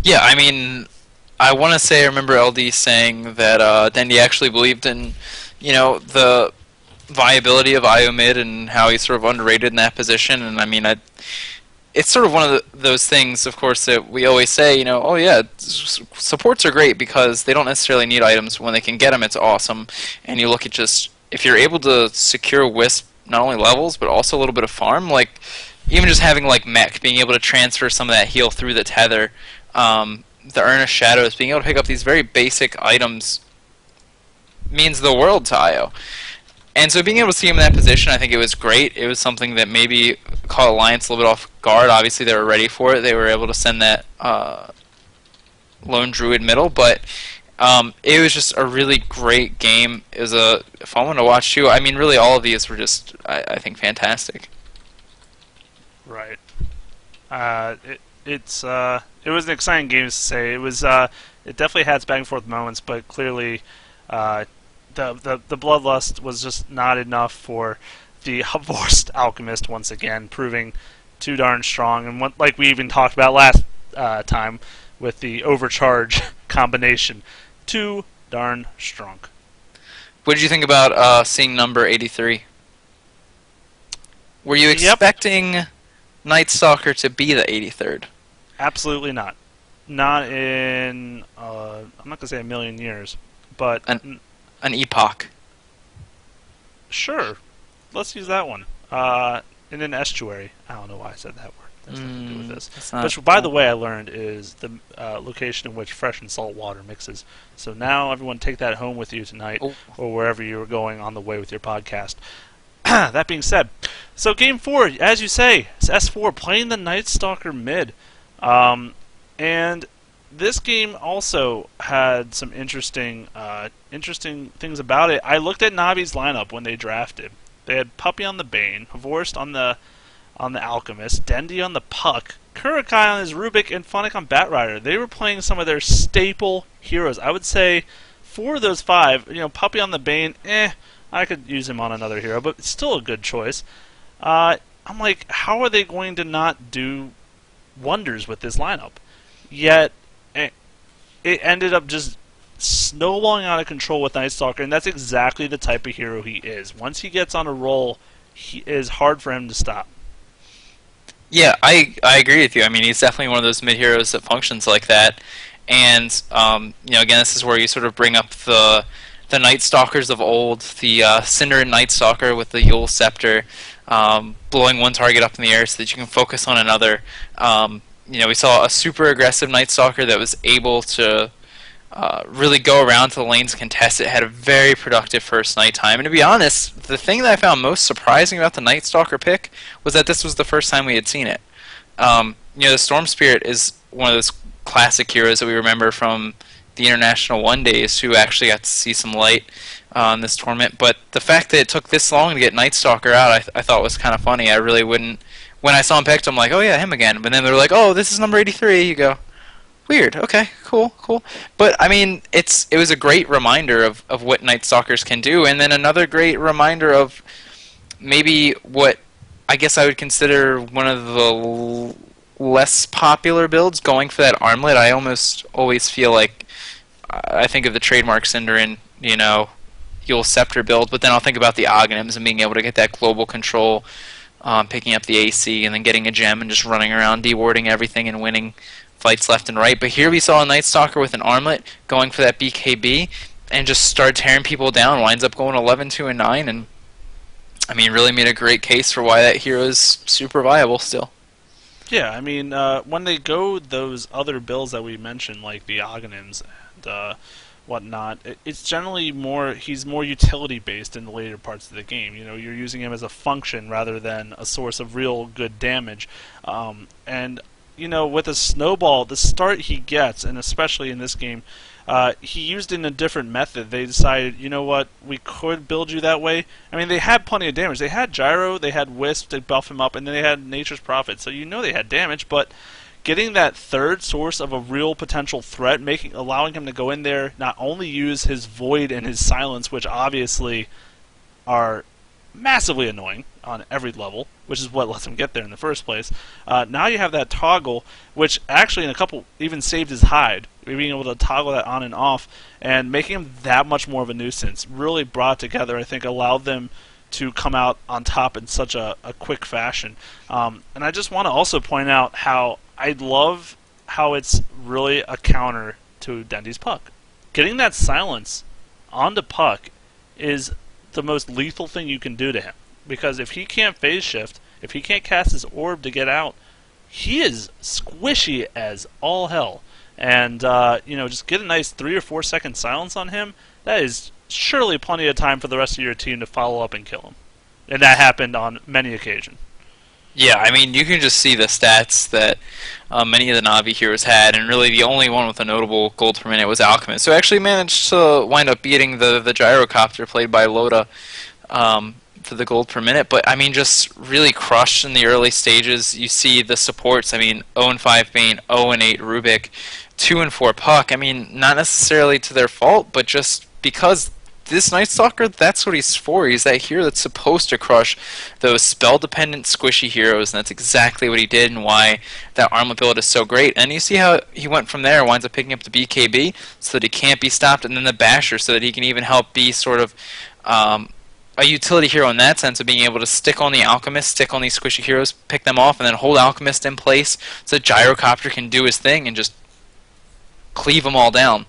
Yeah, I mean, I want to say I remember LD saying that uh, Dendi actually believed in, you know, the viability of Io mid and how he's sort of underrated in that position. And I mean, I, it's sort of one of the, those things, of course, that we always say, you know, oh yeah, supports are great because they don't necessarily need items. When they can get them, it's awesome. And you look at just if you're able to secure Wisp not only levels but also a little bit of farm, like even just having like mech being able to transfer some of that heal through the tether, um, the Urn of Shadows being able to pick up these very basic items means the world to Io. And so being able to see him in that position, I think it was great. It was something that maybe caught Alliance a little bit off guard. Obviously, they were ready for it. They were able to send that uh, lone druid middle, but um, it was just a really great game. It was a fun to watch too. I mean, really, all of these were just, I, I think, fantastic. Right. Uh, it, it's uh, it was an exciting game to say. It was uh, it definitely had its back and forth moments, but clearly, uh, the the the bloodlust was just not enough for the Havorst alchemist once again, proving too darn strong. And what, like we even talked about last uh, time with the overcharge combination, too darn strong. What did you think about uh, seeing number 83? Were you Yep. expecting Night Stalker to be the 83rd? Absolutely not. Not in uh, I'm not gonna say a million years, but An- An epoch. Sure. Let's use that one. Uh, in an estuary. I don't know why I said that word. That's nothing to do with Mm, this. Which, by the way, I learned is the uh, location in which fresh and salt water mixes. So now, everyone, take that home with you tonight, Oh. or wherever you are going on the way with your podcast. that being said, so game four, as you say, it's S4 playing the Night Stalker mid, um, and this game also had some interesting, uh, interesting things about it. I looked at Navi's lineup when they drafted. They had Puppey on the Bane, Vorst on the on the Alchemist, Dendi on the Puck, KuroKy on his Rubik, and Funn1k on Batrider. They were playing some of their staple heroes. I would say four of those five, you know, Puppey on the Bane, eh, I could use him on another hero, but it's still a good choice. Uh, I'm like, how are they going to not do wonders with this lineup? Yet, it, it ended up just snowballing out of control with Night Stalker, and that's exactly the type of hero he is. Once he gets on a roll, he is hard for him to stop. Yeah, I I agree with you. I mean, he's definitely one of those mid heroes that functions like that. And um, you know, again, this is where you sort of bring up the the Night Stalkers of old, the uh, Cinder and Night Stalker with the Eul Scepter, um, blowing one target up in the air so that you can focus on another. Um, you know, we saw a super aggressive Night Stalker that was able to uh, really go around to the lanes contest it. Had a very productive first night time. And to be honest, the thing that I found most surprising about the Night Stalker pick was that this was the first time we had seen it. Um, you know, the Storm Spirit is one of those classic heroes that we remember from the International One Days, who actually got to see some light on uh, this tournament. But the fact that it took this long to get Night Stalker out, I, th- I thought was kind of funny. I really wouldn't. When I saw him picked, I'm like, oh yeah, him again. But then they're like, oh, this is number 83. You go, weird. Okay, cool, cool. But I mean, it's it was a great reminder of of what Night Stalkers can do, and then another great reminder of maybe what I guess I would consider one of the less popular builds going for that armlet. I almost always feel like I think of the trademark Cinderin, you know, Eul Scepter build, but then I'll think about the Aghanims and being able to get that global control, um, picking up the AC, and then getting a gem and just running around, dewarding everything and winning fights left and right. But here we saw a Night Stalker with an armlet going for that BKB and just started tearing people down, winds up going 11 2 and 9, and I mean, really made a great case for why that hero is super viable still. Yeah, I mean, uh, when they go those other bills that we mentioned, like the Aghanims and uh, whatnot, it's generally more he's more utility based in the later parts of the game. You know, you're using him as a function rather than a source of real good damage. Um, and you know, with a snowball, the start he gets, and especially in this game, uh, he used in a different method. They decided, you know what, we could build you that way. I mean, they had plenty of damage. They had Gyro, they had Wisp to buff him up, and then they had Nature's Prophet. So you know they had damage, but getting that third source of a real potential threat, making allowing him to go in there, not only use his Void and his Silence, which obviously are massively annoying on every level, which is what lets him get there in the first place. Uh, now you have that toggle, which actually in a couple even saved his hide. Being able to toggle that on and off and making him that much more of a nuisance really brought together. I think allowed them to come out on top in such a, a quick fashion. Um, and I just want to also point out how I love how it's really a counter to Dendi's puck. Getting that silence onto puck is the most lethal thing you can do to him. Because if he can't phase shift, if he can't cast his orb to get out, he is squishy as all hell. And, uh, you know, just get a nice three or four second silence on him. That is surely plenty of time for the rest of your team to follow up and kill him. And that happened on many occasions. Yeah, I mean, you can just see the stats that uh, many of the Navi heroes had, and really the only one with a notable gold per minute was Alchemist, who actually managed to wind up beating the, the Gyrocopter played by Loda um, for the gold per minute. But, I mean, just really crushed in the early stages. You see the supports, I mean, 0 and 5 Bane, 0 and 8 Rubik, 2 and 4 Puck. I mean, not necessarily to their fault, but just because this Night Stalker, that's what he's for. He's that hero that's supposed to crush those spell-dependent, squishy heroes, and that's exactly what he did, and why that armlet build is so great. And you see how he went from there, winds up picking up the BKB, so that he can't be stopped, and then the Basher, so that he can even help be sort of um, a utility hero in that sense of being able to stick on the Alchemist, stick on these squishy heroes, pick them off, and then hold Alchemist in place, so that Gyrocopter can do his thing and just cleave them all down.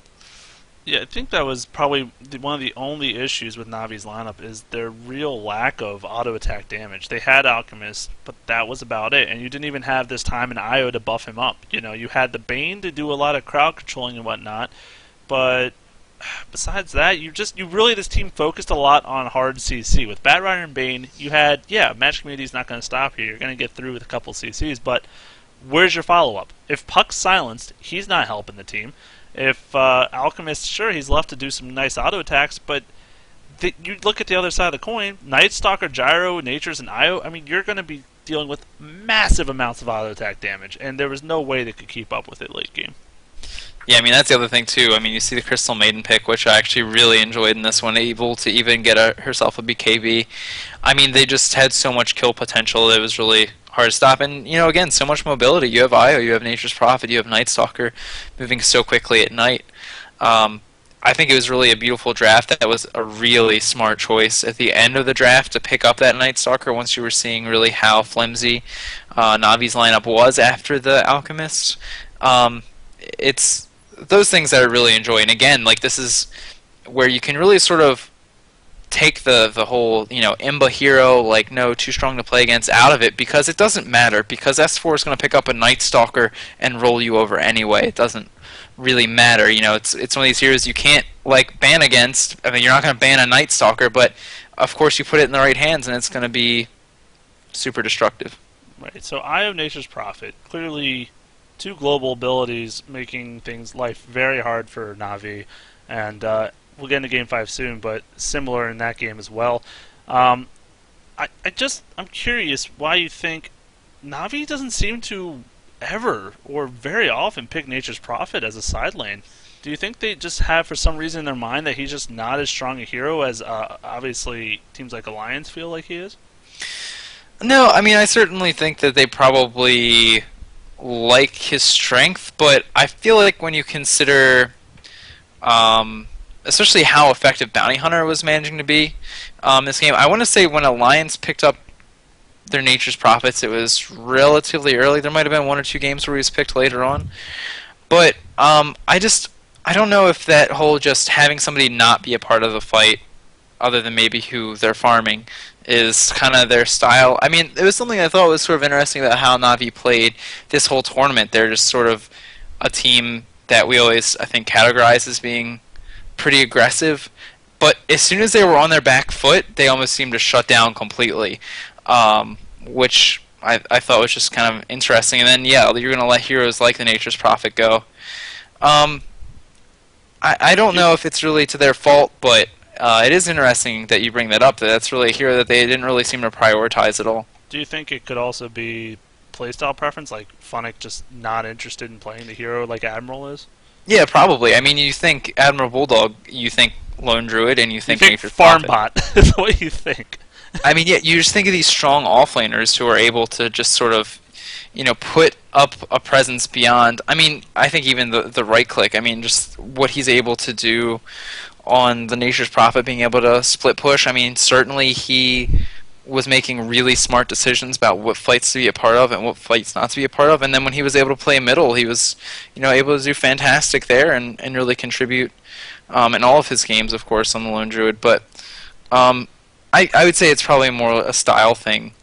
Yeah, I think that was probably one of the only issues with Navi's lineup is their real lack of auto attack damage. They had Alchemist, but that was about it, and you didn't even have this time in Io to buff him up. You know, you had the Bane to do a lot of crowd controlling and whatnot, but besides that, you just you really this team focused a lot on hard CC with Batrider and Bane. You had yeah, Magic Immunity's not going to stop you. You're going to get through with a couple CCs, but where's your follow up? If Puck's silenced, he's not helping the team. If uh, Alchemist, sure, he's left to do some nice auto attacks, but you look at the other side of the coin, Night Stalker, Gyro, Natures, and Io. I mean, you're going to be dealing with massive amounts of auto attack damage, and there was no way they could keep up with it late game. Yeah, I mean that's the other thing too. I mean, you see the Crystal Maiden pick, which I actually really enjoyed in this one, able to even get a, herself a BKB. I mean, they just had so much kill potential. It was really hard to stop. And you know, again, so much mobility. You have Io, you have Nature's Prophet, you have Night Stalker, moving so quickly at night. Um, I think it was really a beautiful draft. That was a really smart choice at the end of the draft to pick up that Night Stalker once you were seeing really how flimsy uh, Navi's lineup was after the Alchemist. Um, it's those things that I really enjoy. And again, like this is where you can really sort of take the the whole you know Imba hero like no too strong to play against out of it because it doesn't matter because S4 is going to pick up a Night Stalker and roll you over anyway. It doesn't really matter. You know, it's it's one of these heroes you can't like ban against. I mean, you're not going to ban a Night Stalker, but of course you put it in the right hands and it's going to be super destructive. Right. So Eye of Nature's Prophet clearly two global abilities making things life very hard for Navi, and uh, we'll get into Game Five soon, but similar in that game as well. Um, I, I just I'm curious why you think Navi doesn't seem to ever or very often pick Nature's Prophet as a side lane. Do you think they just have, for some reason in their mind, that he's just not as strong a hero as uh, obviously teams like Alliance feel like he is? No, I mean I certainly think that they probably like his strength, but I feel like when you consider, um, especially how effective Bounty Hunter was managing to be um, this game, I want to say when Alliance picked up their Nature's Prophets, it was relatively early. There might have been one or two games where he was picked later on, but um, I just I don't know if that whole just having somebody not be a part of the fight, other than maybe who they're farming, is kind of their style. I mean, it was something I thought was sort of interesting about how Navi played this whole tournament. They're just sort of a team that we always, I think, categorize as being pretty aggressive. But as soon as they were on their back foot, they almost seemed to shut down completely, um, which I, I thought was just kind of interesting. And then, yeah, you're going to let heroes like the Nature's Prophet go. Um, I, I don't know if it's really to their fault, but uh, it is interesting that you bring that up. That that's really a hero that they didn't really seem to prioritize at all. Do you think it could also be playstyle preference, like Funn1k just not interested in playing the hero like Admiral is? Yeah, probably. I mean, you think Admiral Bulldog, you think Lone Druid, and you think, you think Farm Bot is what you think. I mean, yeah, you just think of these strong offlaners who are able to just sort of, you know, put up a presence beyond. I mean, I think even the the right click. I mean, just what he's able to do on the Nature's Prophet being able to split push. I mean, certainly he was making really smart decisions about what fights to be a part of and what fights not to be a part of. And then when he was able to play middle, he was, you know, able to do fantastic there and, and really contribute um, in all of his games, of course, on the Lone Druid. But um, I, I would say it's probably more a style thing.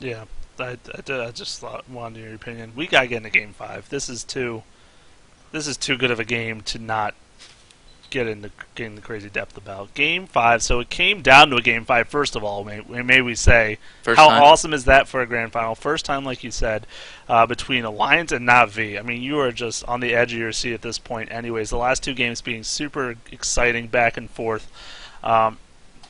Yeah, I, I, I just thought, wanted your opinion. We gotta get into Game Five. This is too, this is too good of a game to not get into getting the crazy depth about. Game five, so it came down to a game five. First of all, may, may we say, First how time. awesome is that for a grand final? First time, like you said, uh, between Alliance and Navi. I mean, you are just on the edge of your seat at this point. Anyways, the last two games being super exciting, back and forth. Um,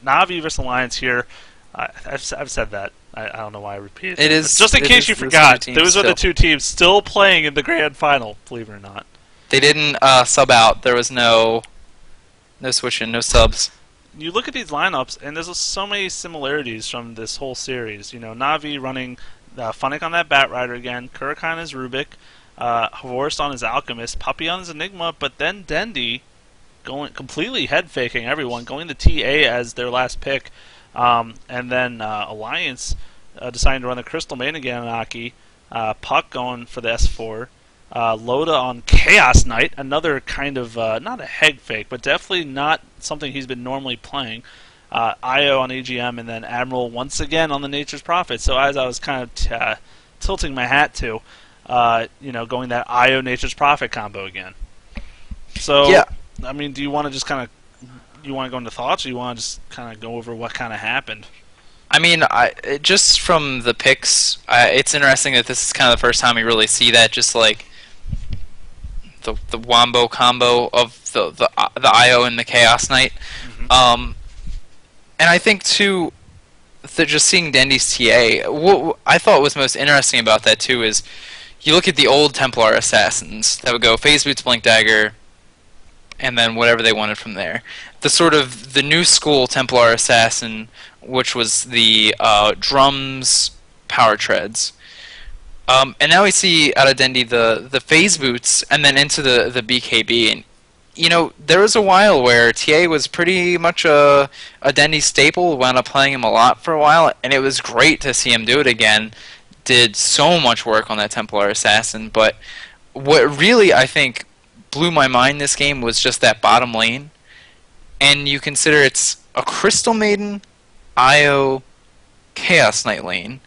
Navi versus Alliance here. I, I've, I've said that. I, I, don't know why I repeat it. It is just in case you forgot. Those are the two teams still playing in the grand final. Believe it or not. They didn't uh, sub out. There was no no switching, no subs. You look at these lineups, and there's so many similarities from this whole series. You know, Navi running uh, Funn1k on that Batrider again, Kurikine is Rubik, uh, on his Alchemist, Puppey on his Enigma, but then Dendi going completely head faking everyone, going to TA as their last pick, um, and then uh, Alliance uh, deciding to run the Crystal Maiden again on Akke, uh, Puck going for the S4, uh, Loda on Chaos Knight, another kind of uh, not a head fake, but definitely not something he's been normally playing. Uh, Io on EGM, and then Admiral once again on the Nature's Prophet. So as I was kind of t- uh, tilting my hat to, uh, you know, going that Io Nature's Prophet combo again. So yeah. I mean, do you want to just kind of you want to go into thoughts, or you want to just kind of go over what kind of happened? I mean, I, just from the picks, it's interesting that this is kind of the first time we really see that. Just like the the wombo combo of the the the IO and the Chaos Knight. Mm-hmm. Um, and I think too, th- just seeing Dendi's TA, what I thought was most interesting about that too is you look at the old Templar assassins that would go phase boots, blink dagger, and then whatever they wanted from there. The sort of the new school Templar assassin, which was the uh, drums, power treads. Um, and now we see out of Dendi the the phase boots, and then into the the BKB, and you know, there was a while where TA was pretty much a, a Dendi staple. Wound up playing him a lot for a while, and it was great to see him do it again. Did so much work on that Templar Assassin, but what really I think blew my mind this game was just that bottom lane. And you consider it's a Crystal Maiden, Io, Chaos Knight lane,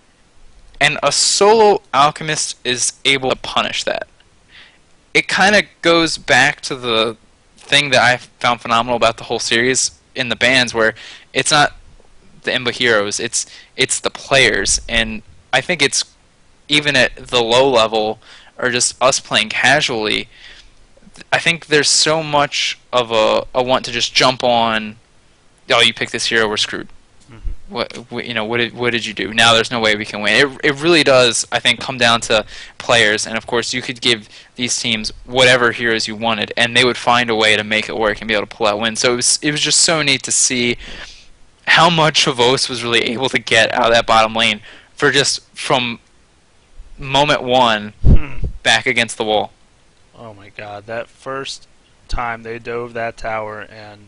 and a solo Alchemist is able to punish that. It kind of goes back to the thing that I found phenomenal about the whole series in the bands, where it's not the Imba heroes, it's it's the players, and I think it's even at the low level or just us playing casually. I think there's so much of a, a want to just jump on. Oh, you pick this hero, we're screwed what, what, you know what did what did you do? Now there's no way we can win. It it really does I think come down to players, and of course you could give these teams whatever heroes you wanted, and they would find a way to make it work and be able to pull out wins. So it was it was just so neat to see how much XBOCT was really able to get out of that bottom lane for just from moment one back against the wall. Oh my god, that first time they dove that tower and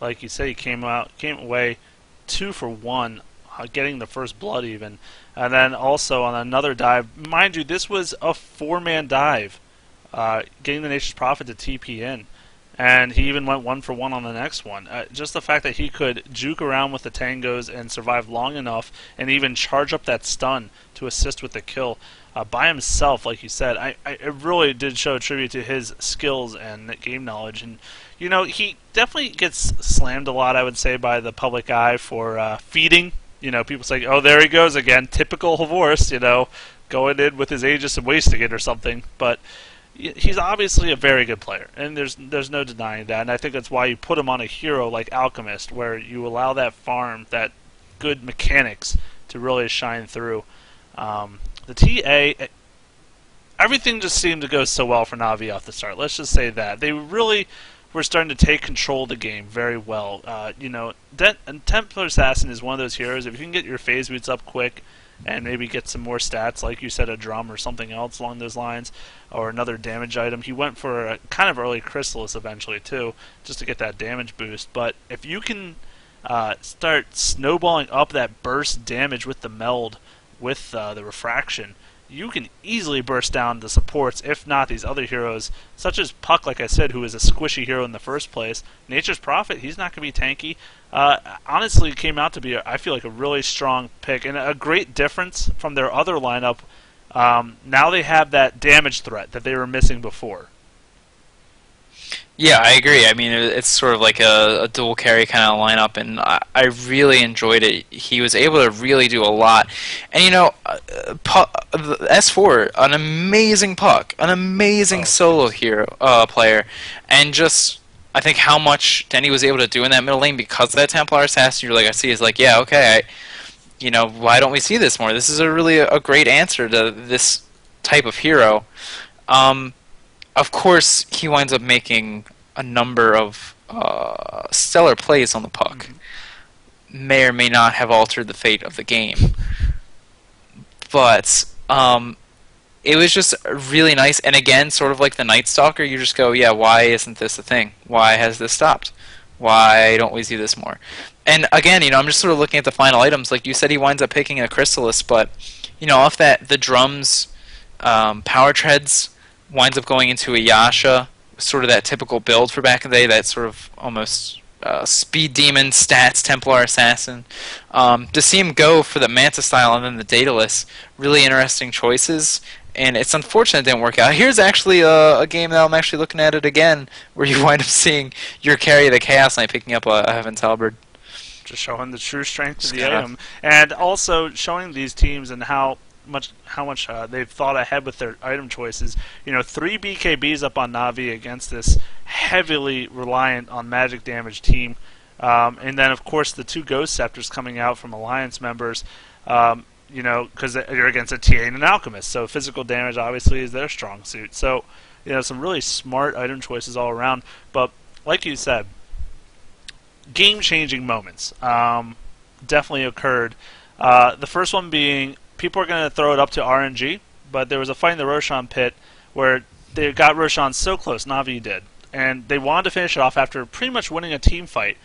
like you say, came out came away two for one, uh, getting the first blood even. And then also on another dive, mind you, this was a four man dive, uh, getting the Nature's Prophet to TP in. And he even went one for one on the next one. Uh, just the fact that he could juke around with the tangos and survive long enough and even charge up that stun to assist with the kill uh, by himself, like you said, I, I it really did show tribute to his skills and game knowledge. And you know, he definitely gets slammed a lot, I would say, by the public eye for uh, feeding. You know, people say, "Oh, there he goes again, typical XBOCT," you know, going in with his Aegis and wasting it or something. But he's obviously a very good player, and there's there's no denying that. And I think that's why you put him on a hero like Alchemist, where you allow that farm, that good mechanics to really shine through. Um, the TA, everything just seemed to go so well for Navi off the start. Let's just say that they really were starting to take control of the game very well. Uh, you know, De- Templar Assassin is one of those heroes. If you can get your phase boots up quick and maybe get some more stats, like you said, a drum or something else along those lines, or another damage item. He went for a kind of early Crystalys eventually too, just to get that damage boost. But if you can uh, start snowballing up that burst damage with the meld with uh, the refraction, you can easily burst down the supports, if not these other heroes, such as Puck, like I said, who is a squishy hero in the first place. Nature's Prophet, he's not going to be tanky. Uh, honestly, came out to be, a, I feel like, a really strong pick and a great difference from their other lineup. Um, now they have that damage threat that they were missing before. Yeah, I agree. I mean, it's sort of like a, a dual carry kind of lineup, and I, I, really enjoyed it. He was able to really do a lot. And, you know, uh, S4, an amazing puck, an amazing oh, solo hero uh, player, and just. I think how much Dendi was able to do in that middle lane because of that Templar assassin, you're like, I see, is like, yeah, okay, I, you know, why don't we see this more? This is a really a, a great answer to this type of hero. Um, of course, he winds up making a number of uh, stellar plays on the puck. Mm-hmm. May or may not have altered the fate of the game. But um, it was just really nice. And again, sort of like the Night Stalker, you just go, yeah, why isn't this a thing? Why has this stopped? Why don't we see this more? And again, you know, I'm just sort of looking at the final items. Like you said, he winds up picking a Crystalys, but you know, off that the drums, um, power treads, winds up going into a Yasha, sort of that typical build for back in the day, that sort of almost uh, speed demon stats Templar assassin. Um, to see him go for the Manta style and then the Daedalus, really interesting choices. And it's unfortunate it didn't work out. Here's actually a, a, game that I'm actually looking at it again, where you wind up seeing your carry the Chaos Knight picking up a, a Heaven's Halberd just showing the true strength of the item, and also showing these teams and how much how much uh, they've thought ahead with their item choices. You know, three BKBs up on Navi against this heavily reliant on magic damage team. Um, and then, of course, the two Ghost Scepters coming out from Alliance members, um, you know, because you're against a TA and an Alchemist. So physical damage, obviously, is their strong suit. So, you know, some really smart item choices all around. But, like you said, game changing moments um, definitely occurred. Uh, the first one being people are going to throw it up to RNG, but there was a fight in the Roshan pit where they got Roshan so close, Navi did, and they wanted to finish it off after pretty much winning a team fight.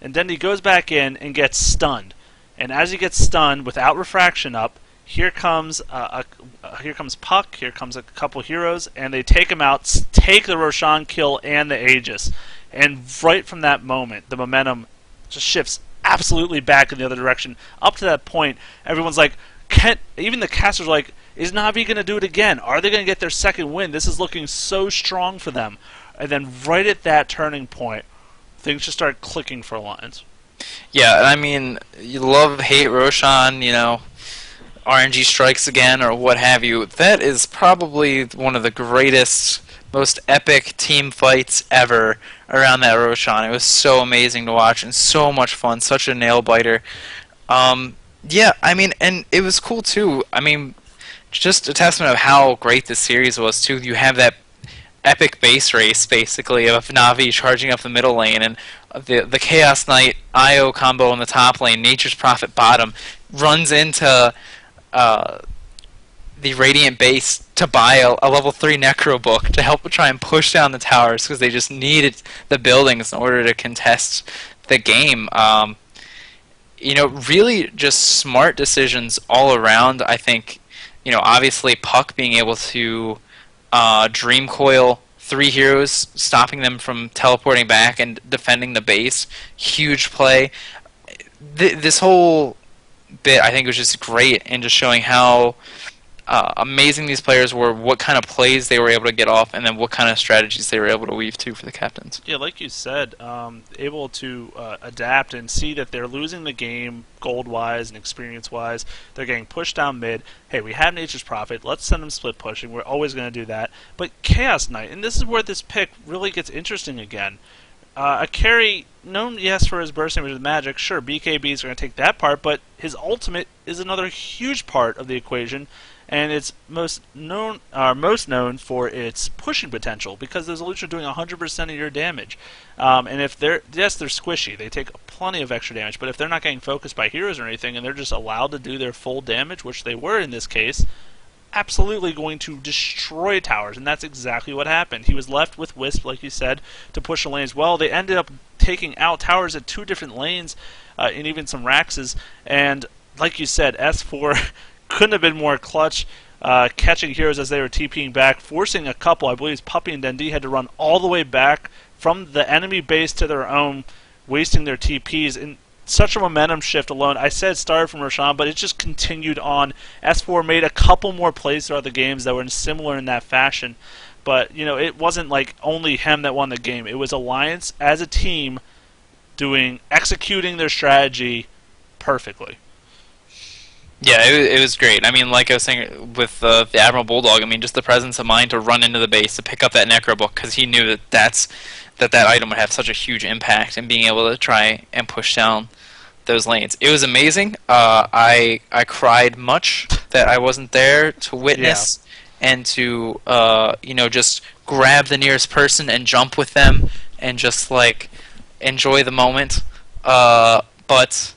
And then he goes back in and gets stunned. And as he gets stunned without refraction up, here comes uh, a, here comes Puck, here comes a couple heroes, and they take him out, take the Roshan kill and the Aegis. And right from that moment, the momentum just shifts absolutely back in the other direction. Up to that point, everyone's like, can even the casters are like, is Navi going to do it again? Are they going to get their second win? This is looking so strong for them. And then right at that turning point, things just start clicking for Alliance. Yeah, I mean, you love, hate Roshan, you know, RNG strikes again or what have you. That is probably one of the greatest, most epic team fights ever around that Roshan. It was so amazing to watch and so much fun, such a nail biter. Um, yeah, I mean, and it was cool too. I mean, just a testament of how great this series was too. You have that epic base race basically of Navi charging up the middle lane and the the Chaos Knight IO combo in the top lane, Nature's Prophet bottom runs into uh, the Radiant base to buy a, a, level 3 Necro book to help try and push down the towers because they just needed the buildings in order to contest the game. Um, you know, really just smart decisions all around. I think, you know, obviously Puck being able to uh, Dream Coil three heroes, stopping them from teleporting back and defending the base, huge play. Th- this whole bit, I think, was just great and just showing how uh, amazing these players were, what kind of plays they were able to get off, and then what kind of strategies they were able to weave too for the captains. Yeah, like you said, um, able to uh, adapt and see that they're losing the game gold wise and experience wise. They're getting pushed down mid. Hey, we have Nature's Prophet. Let's send them split pushing. We're always going to do that. But Chaos Knight, and this is where this pick really gets interesting again. Uh, a carry known, yes, for his burst bursting with magic. Sure, BKB is going to take that part, but his ultimate is another huge part of the equation and it's most known are uh, most known for its pushing potential because those elites are doing 100% of your damage. Um, and if they're yes, they're squishy, they take plenty of extra damage. But if they're not getting focused by heroes or anything, and they're just allowed to do their full damage, which they were in this case, absolutely going to destroy towers, and that's exactly what happened. He was left with Wisp, like you said, to push the lanes. Well, they ended up taking out towers at two different lanes, uh, and even some Raxes, and like you said, S4 couldn't have been more clutch. Uh, catching heroes as they were TPing back, forcing a couple, I believe Puppey and Dendi had to run all the way back from the enemy base to their own, wasting their TPs. In such a momentum shift alone, I said started from Roshan, but it just continued on. S4 made a couple more plays throughout the games that were similar in that fashion. But, you know, it wasn't like only him that won the game. It was Alliance as a team doing executing their strategy perfectly. Yeah, it, it was great. I mean, like I was saying with uh, the Admiral Bulldog, I mean, just the presence of mind to run into the base to pick up that Necro book because he knew that that's that that item would have such a huge impact and being able to try and push down those lanes. It was amazing. Uh, I I cried much that I wasn't there to witness yeah. and to uh, you know just grab the nearest person and jump with them and just like enjoy the moment. Uh, but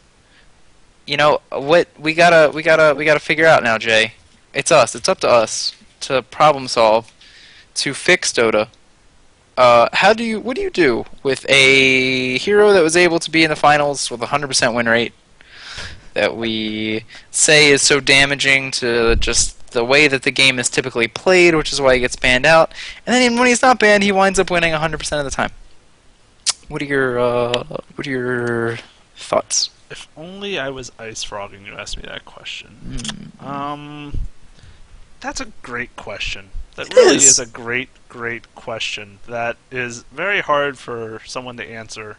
you know what we gotta we gotta we gotta figure out now, Jay. It's us. It's up to us to problem solve, to fix Dota. Uh, how do you what do you do with a hero that was able to be in the finals with a hundred percent win rate that we say is so damaging to just the way that the game is typically played, which is why he gets banned out, and then when he's not banned, he winds up winning hundred percent of the time. What are your uh, what are your thoughts? If only I was ice frogging you asked me that question. Mm. Um, that's a great question. That it really is. is. a great, great question. That is very hard for someone to answer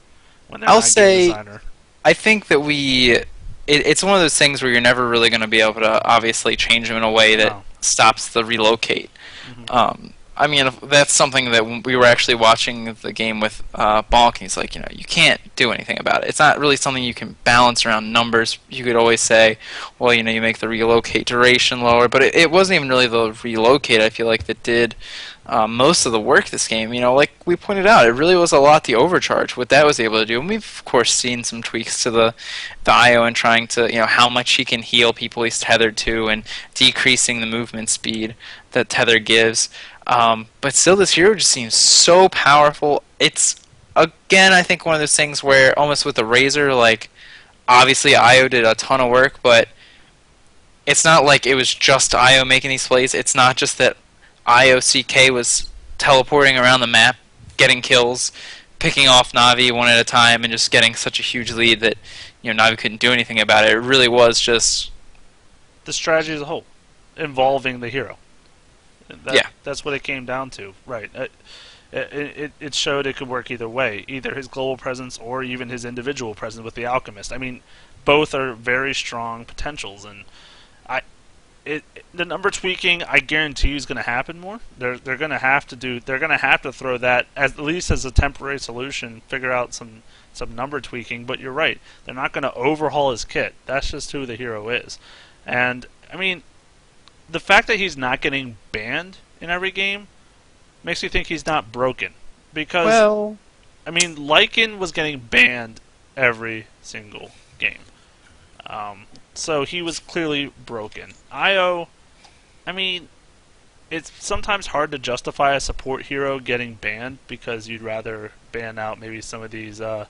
when they're I'll not say, designer. I think that we. It, it's one of those things where you're never really going to be able to obviously change them in a way that no. stops the relocate. Mm-hmm. Um, I mean, that's something that we were actually watching the game with uh, he's like, you know, you can't do anything about it. It's not really something you can balance around numbers. You could always say, well, you know, you make the relocate duration lower, but it, it wasn't even really the relocate. I feel like that did uh, most of the work this game. You know, like we pointed out, it really was a lot the overcharge what that was able to do. And we've of course seen some tweaks to the the IO and trying to you know how much he can heal people he's tethered to and decreasing the movement speed that tether gives. Um, but still, this hero just seems so powerful. It's again, I think one of those things where almost with the Razor, like obviously Io did a ton of work, but it's not like it was just Io making these plays. It's not just that IOCK was teleporting around the map, getting kills, picking off Navi one at a time, and just getting such a huge lead that you know Navi couldn't do anything about it. It really was just the strategy as a whole, involving the hero. That, yeah, that's what it came down to, right? Uh, it, it, it showed it could work either way, either his global presence or even his individual presence with the Alchemist. I mean, both are very strong potentials, and I, it, the number tweaking, I guarantee you, is going to happen more. They're they're going to have to do. They're going to have to throw that as, at least as a temporary solution. Figure out some some number tweaking. But you're right. They're not going to overhaul his kit. That's just who the hero is. And I mean, the fact that he's not getting banned in every game makes me think he's not broken. Because well, I mean, Lycan was getting banned every single game. Um, so he was clearly broken. Io, I mean, it's sometimes hard to justify a support hero getting banned because you'd rather ban out maybe some of these uh,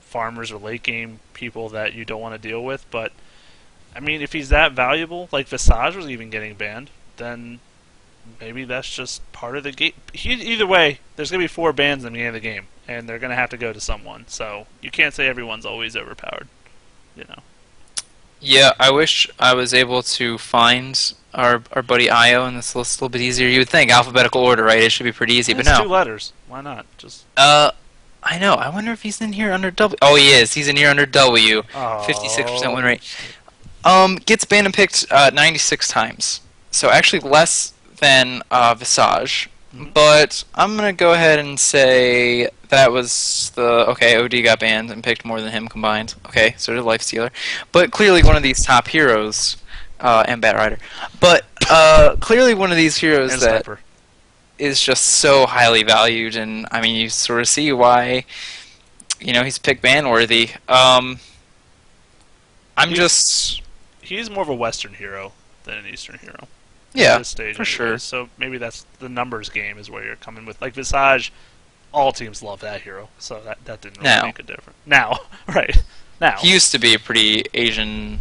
farmers or late game people that you don't want to deal with. But I mean, if he's that valuable, like Visage was even getting banned, then maybe that's just part of the game. Either way, there's going to be four bans in the end of the game, and they're going to have to go to someone. So you can't say everyone's always overpowered. You know. Yeah, I wish I was able to find our our buddy Io in this list a little bit easier. You would think alphabetical order, right? It should be pretty easy, it's but no. two letters. Why not? Just. Uh, I know. I wonder if he's in here under W. Oh, he is. He's in here under W. Fifty-six percent win rate. Um, gets banned and picked uh, 96 times. So actually less than uh, Visage. Mm-hmm. But I'm gonna go ahead and say that was the okay. OD got banned and picked more than him combined. Okay, so did Lifestealer, but clearly one of these top heroes uh, and Batrider. But uh, clearly one of these heroes and that Sniper. is just so highly valued, and I mean you sort of see why you know he's pick ban worthy. Um, I'm He's- just He's more of a Western hero than an Eastern hero. yeah this stage for anyways. sure. So maybe that's the numbers game is where you're coming with. Like Visage, all teams love that hero, so that that didn't really Now. make a difference. Now, right now, He used to be a pretty Asian,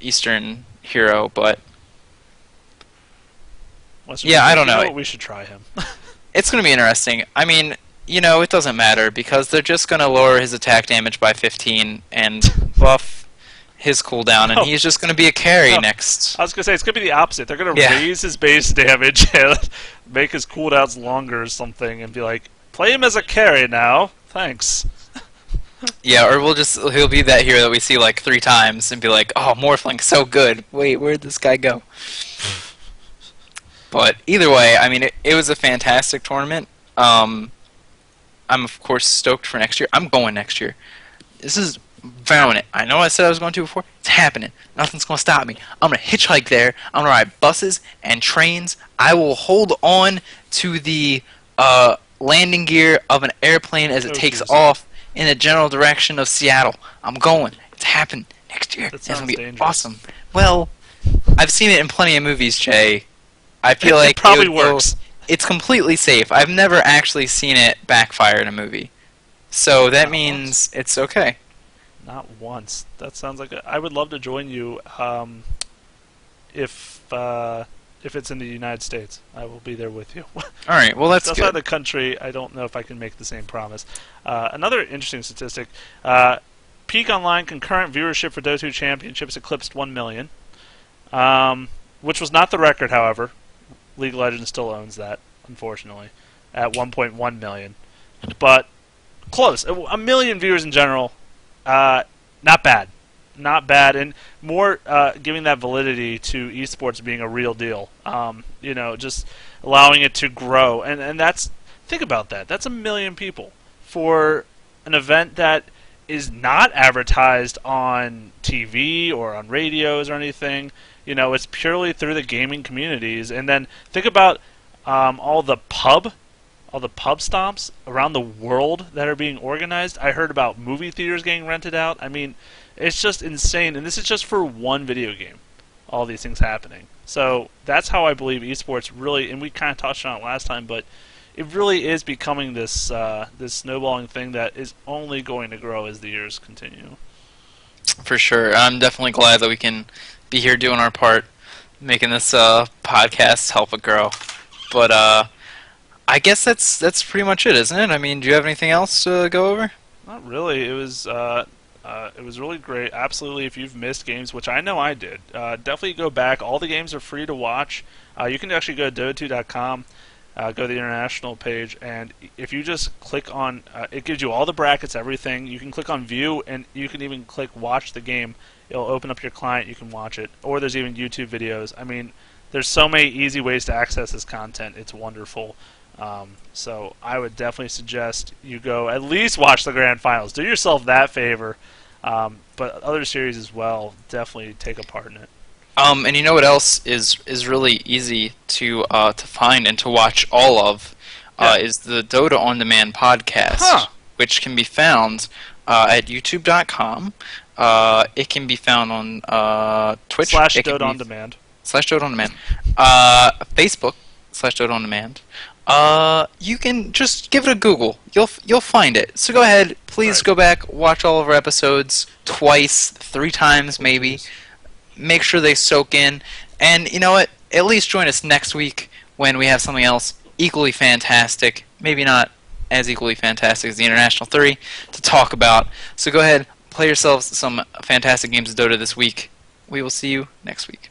Eastern hero, but Western yeah, I don't know. We should try him. it's going to be interesting. I mean, you know, it doesn't matter because they're just going to lower his attack damage by 15 and buff his cooldown, and No. he's just going to be a carry next. I was gonna say it's gonna be the opposite. They're gonna Yeah. raise his base damage and make his cooldowns longer or something, and be like, play him as a carry now. Thanks. Yeah, or we'll just he'll be that hero that we see like three times and be like, "Oh, Morphling, so good. Wait, where'd this guy go?" but either way, I mean, it, it was a fantastic tournament. Um, I'm of course stoked for next year. I'm going next year. This is vowing it. I know I said I was going to before. It's happening. Nothing's gonna stop me. I'm gonna hitchhike there. I'm gonna ride buses and trains. I will hold on to the uh, landing gear of an airplane as it Oh, takes off in the general direction of Seattle. I'm going. It's happening next year. It's gonna sounds be dangerous. awesome. Well, I've seen it in plenty of movies, Jay. I feel It like it probably go- works. it's completely safe. I've never actually seen it backfire in a movie, so that means it's okay. Not once. That sounds like a, I would love to join you. Um, if uh, if it's in the United States, I will be there with you. All right. Well, that's outside good. the country, I don't know if I can make the same promise. Uh, another interesting statistic: uh, peak online concurrent viewership for Dota 2 Championships eclipsed 1 million, um, which was not the record. However, League of Legends still owns that, unfortunately, at 1.1 million. But close. A million viewers in general, uh, not bad. Not bad, and more uh, giving that validity to esports being a real deal. Um, you know, just allowing it to grow, and and that's think about that. That's a million people for an event that is not advertised on TV or on radios or anything. You know, it's purely through the gaming communities. And then think about um, all the pub, all the pub stomps around the world that are being organized. I heard about movie theaters getting rented out. I mean, it's just insane. And this is just for one video game. All these things happening. So that's how I believe esports really, and we kind of touched on it last time, but it really is becoming this uh, this snowballing thing that is only going to grow as the years continue. For sure, I'm definitely glad that we can be here doing our part, making this uh, podcast help it grow. But uh, I guess that's that's pretty much it, isn't it? I mean, do you have anything else to go over? Not really. It was uh, uh, it was really great. Absolutely, if you've missed games, which I know I did, uh, definitely go back. All the games are free to watch. Uh, you can actually go to Dota2.com uh, go to the international page, and if you just click on, uh, it gives you all the brackets, everything. You can click on view, and you can even click watch the game. It'll open up your client, you can watch it, or there's even YouTube videos. I mean, there's so many easy ways to access this content. It's wonderful. Um, so I would definitely suggest you go at least watch the grand finals. Do yourself that favor. Um, but other series as well, definitely take a part in it. Um, and you know what else is is really easy to uh, to find and to watch all of uh, is the Dota on Demand podcast, huh. which can be found uh, at YouTube.com. Uh, it can be found on uh, Twitch slash Dota on Demand slash Dota on Demand, uh, Facebook slash Dota on Demand. Uh, you can just give it a Google. You'll you'll find it. So go ahead, please right. go back, watch all of our episodes twice, three times maybe make sure they soak in. And you know what? At least join us next week when we have something else equally fantastic, maybe not as equally fantastic as the International 3, to talk about. So go ahead, play yourselves some fantastic games of Dota this week. We will see you next week.